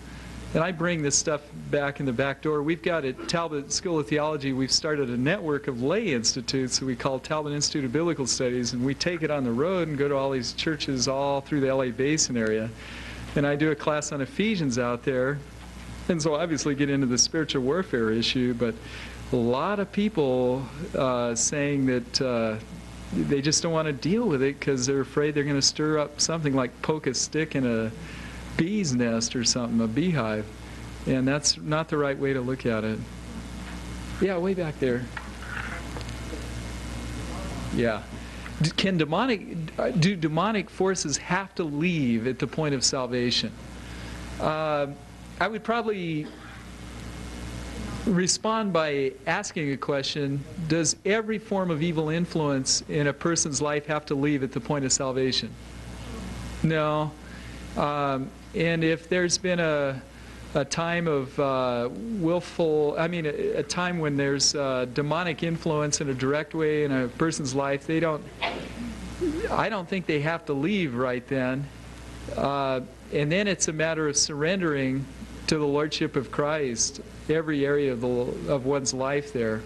and I bring this stuff back in the back door. We've got at Talbot School of Theology, we've started a network of lay institutes that we call Talbot Institute of Biblical Studies, and we take it on the road and go to all these churches all through the LA Basin area. And I do a class on Ephesians out there, and so obviously get into the spiritual warfare issue, but a lot of people uh, saying that uh, they just don't want to deal with it because they're afraid they're going to stir up something like poke a stick in a bee's nest or something, a beehive. And that's not the right way to look at it. Yeah, way back there. Yeah. Can demonic, do demonic forces have to leave at the point of salvation? Uh, I would probably respond by asking a question Does every form of evil influence in a person's life have to leave at the point of salvation? No. Um, and if there's been a, a time of uh, willful, I mean, a, a time when there's uh, demonic influence in a direct way in a person's life, they don't, I don't think they have to leave right then. Uh, and then it's a matter of surrendering to the Lordship of Christ, every area of, the, of one's life there.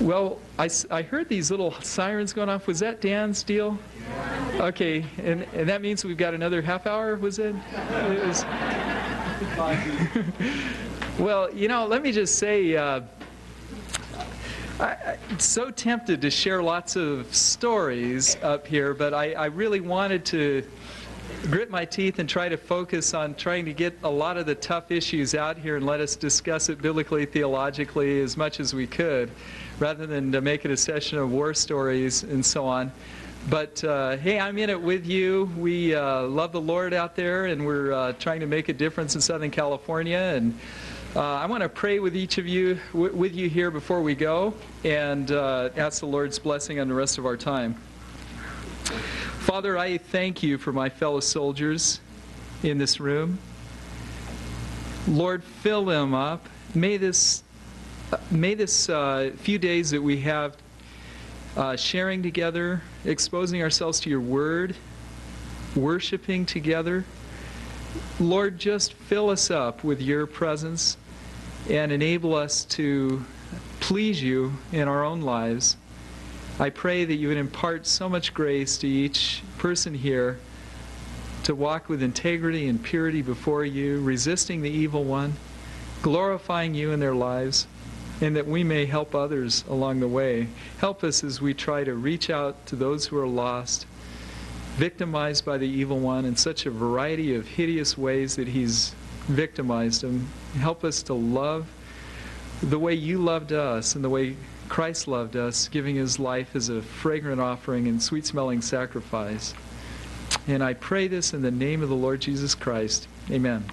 Well, I, I heard these little sirens going off. Was that Dan's deal? Okay, and, and that means we've got another half hour, was it? It was- well, you know, let me just say, uh, I, I'm so tempted to share lots of stories up here, but I, I really wanted to grit my teeth and try to focus on trying to get a lot of the tough issues out here and let us discuss it biblically, theologically, as much as we could, rather than to make it a session of war stories and so on. But uh, hey, I'm in it with you. We uh, love the Lord out there, and we're uh, trying to make a difference in Southern California. And uh, I want to pray with each of you, with you here before we go, and uh, ask the Lord's blessing on the rest of our time. Father, I thank you for my fellow soldiers in this room. Lord, fill them up. May this, may this uh, few days that we have uh, sharing together, exposing ourselves to your word, worshiping together, Lord, just fill us up with your presence and enable us to please you in our own lives. I pray that you would impart so much grace to each person here to walk with integrity and purity before you, resisting the evil one, glorifying you in their lives, and that we may help others along the way. Help us as we try to reach out to those who are lost, victimized by the evil one in such a variety of hideous ways that he's victimized them. Help us to love the way you loved us and the way Christ loved us, giving his life as a fragrant offering and sweet smelling sacrifice. And I pray this in the name of the Lord Jesus Christ. Amen.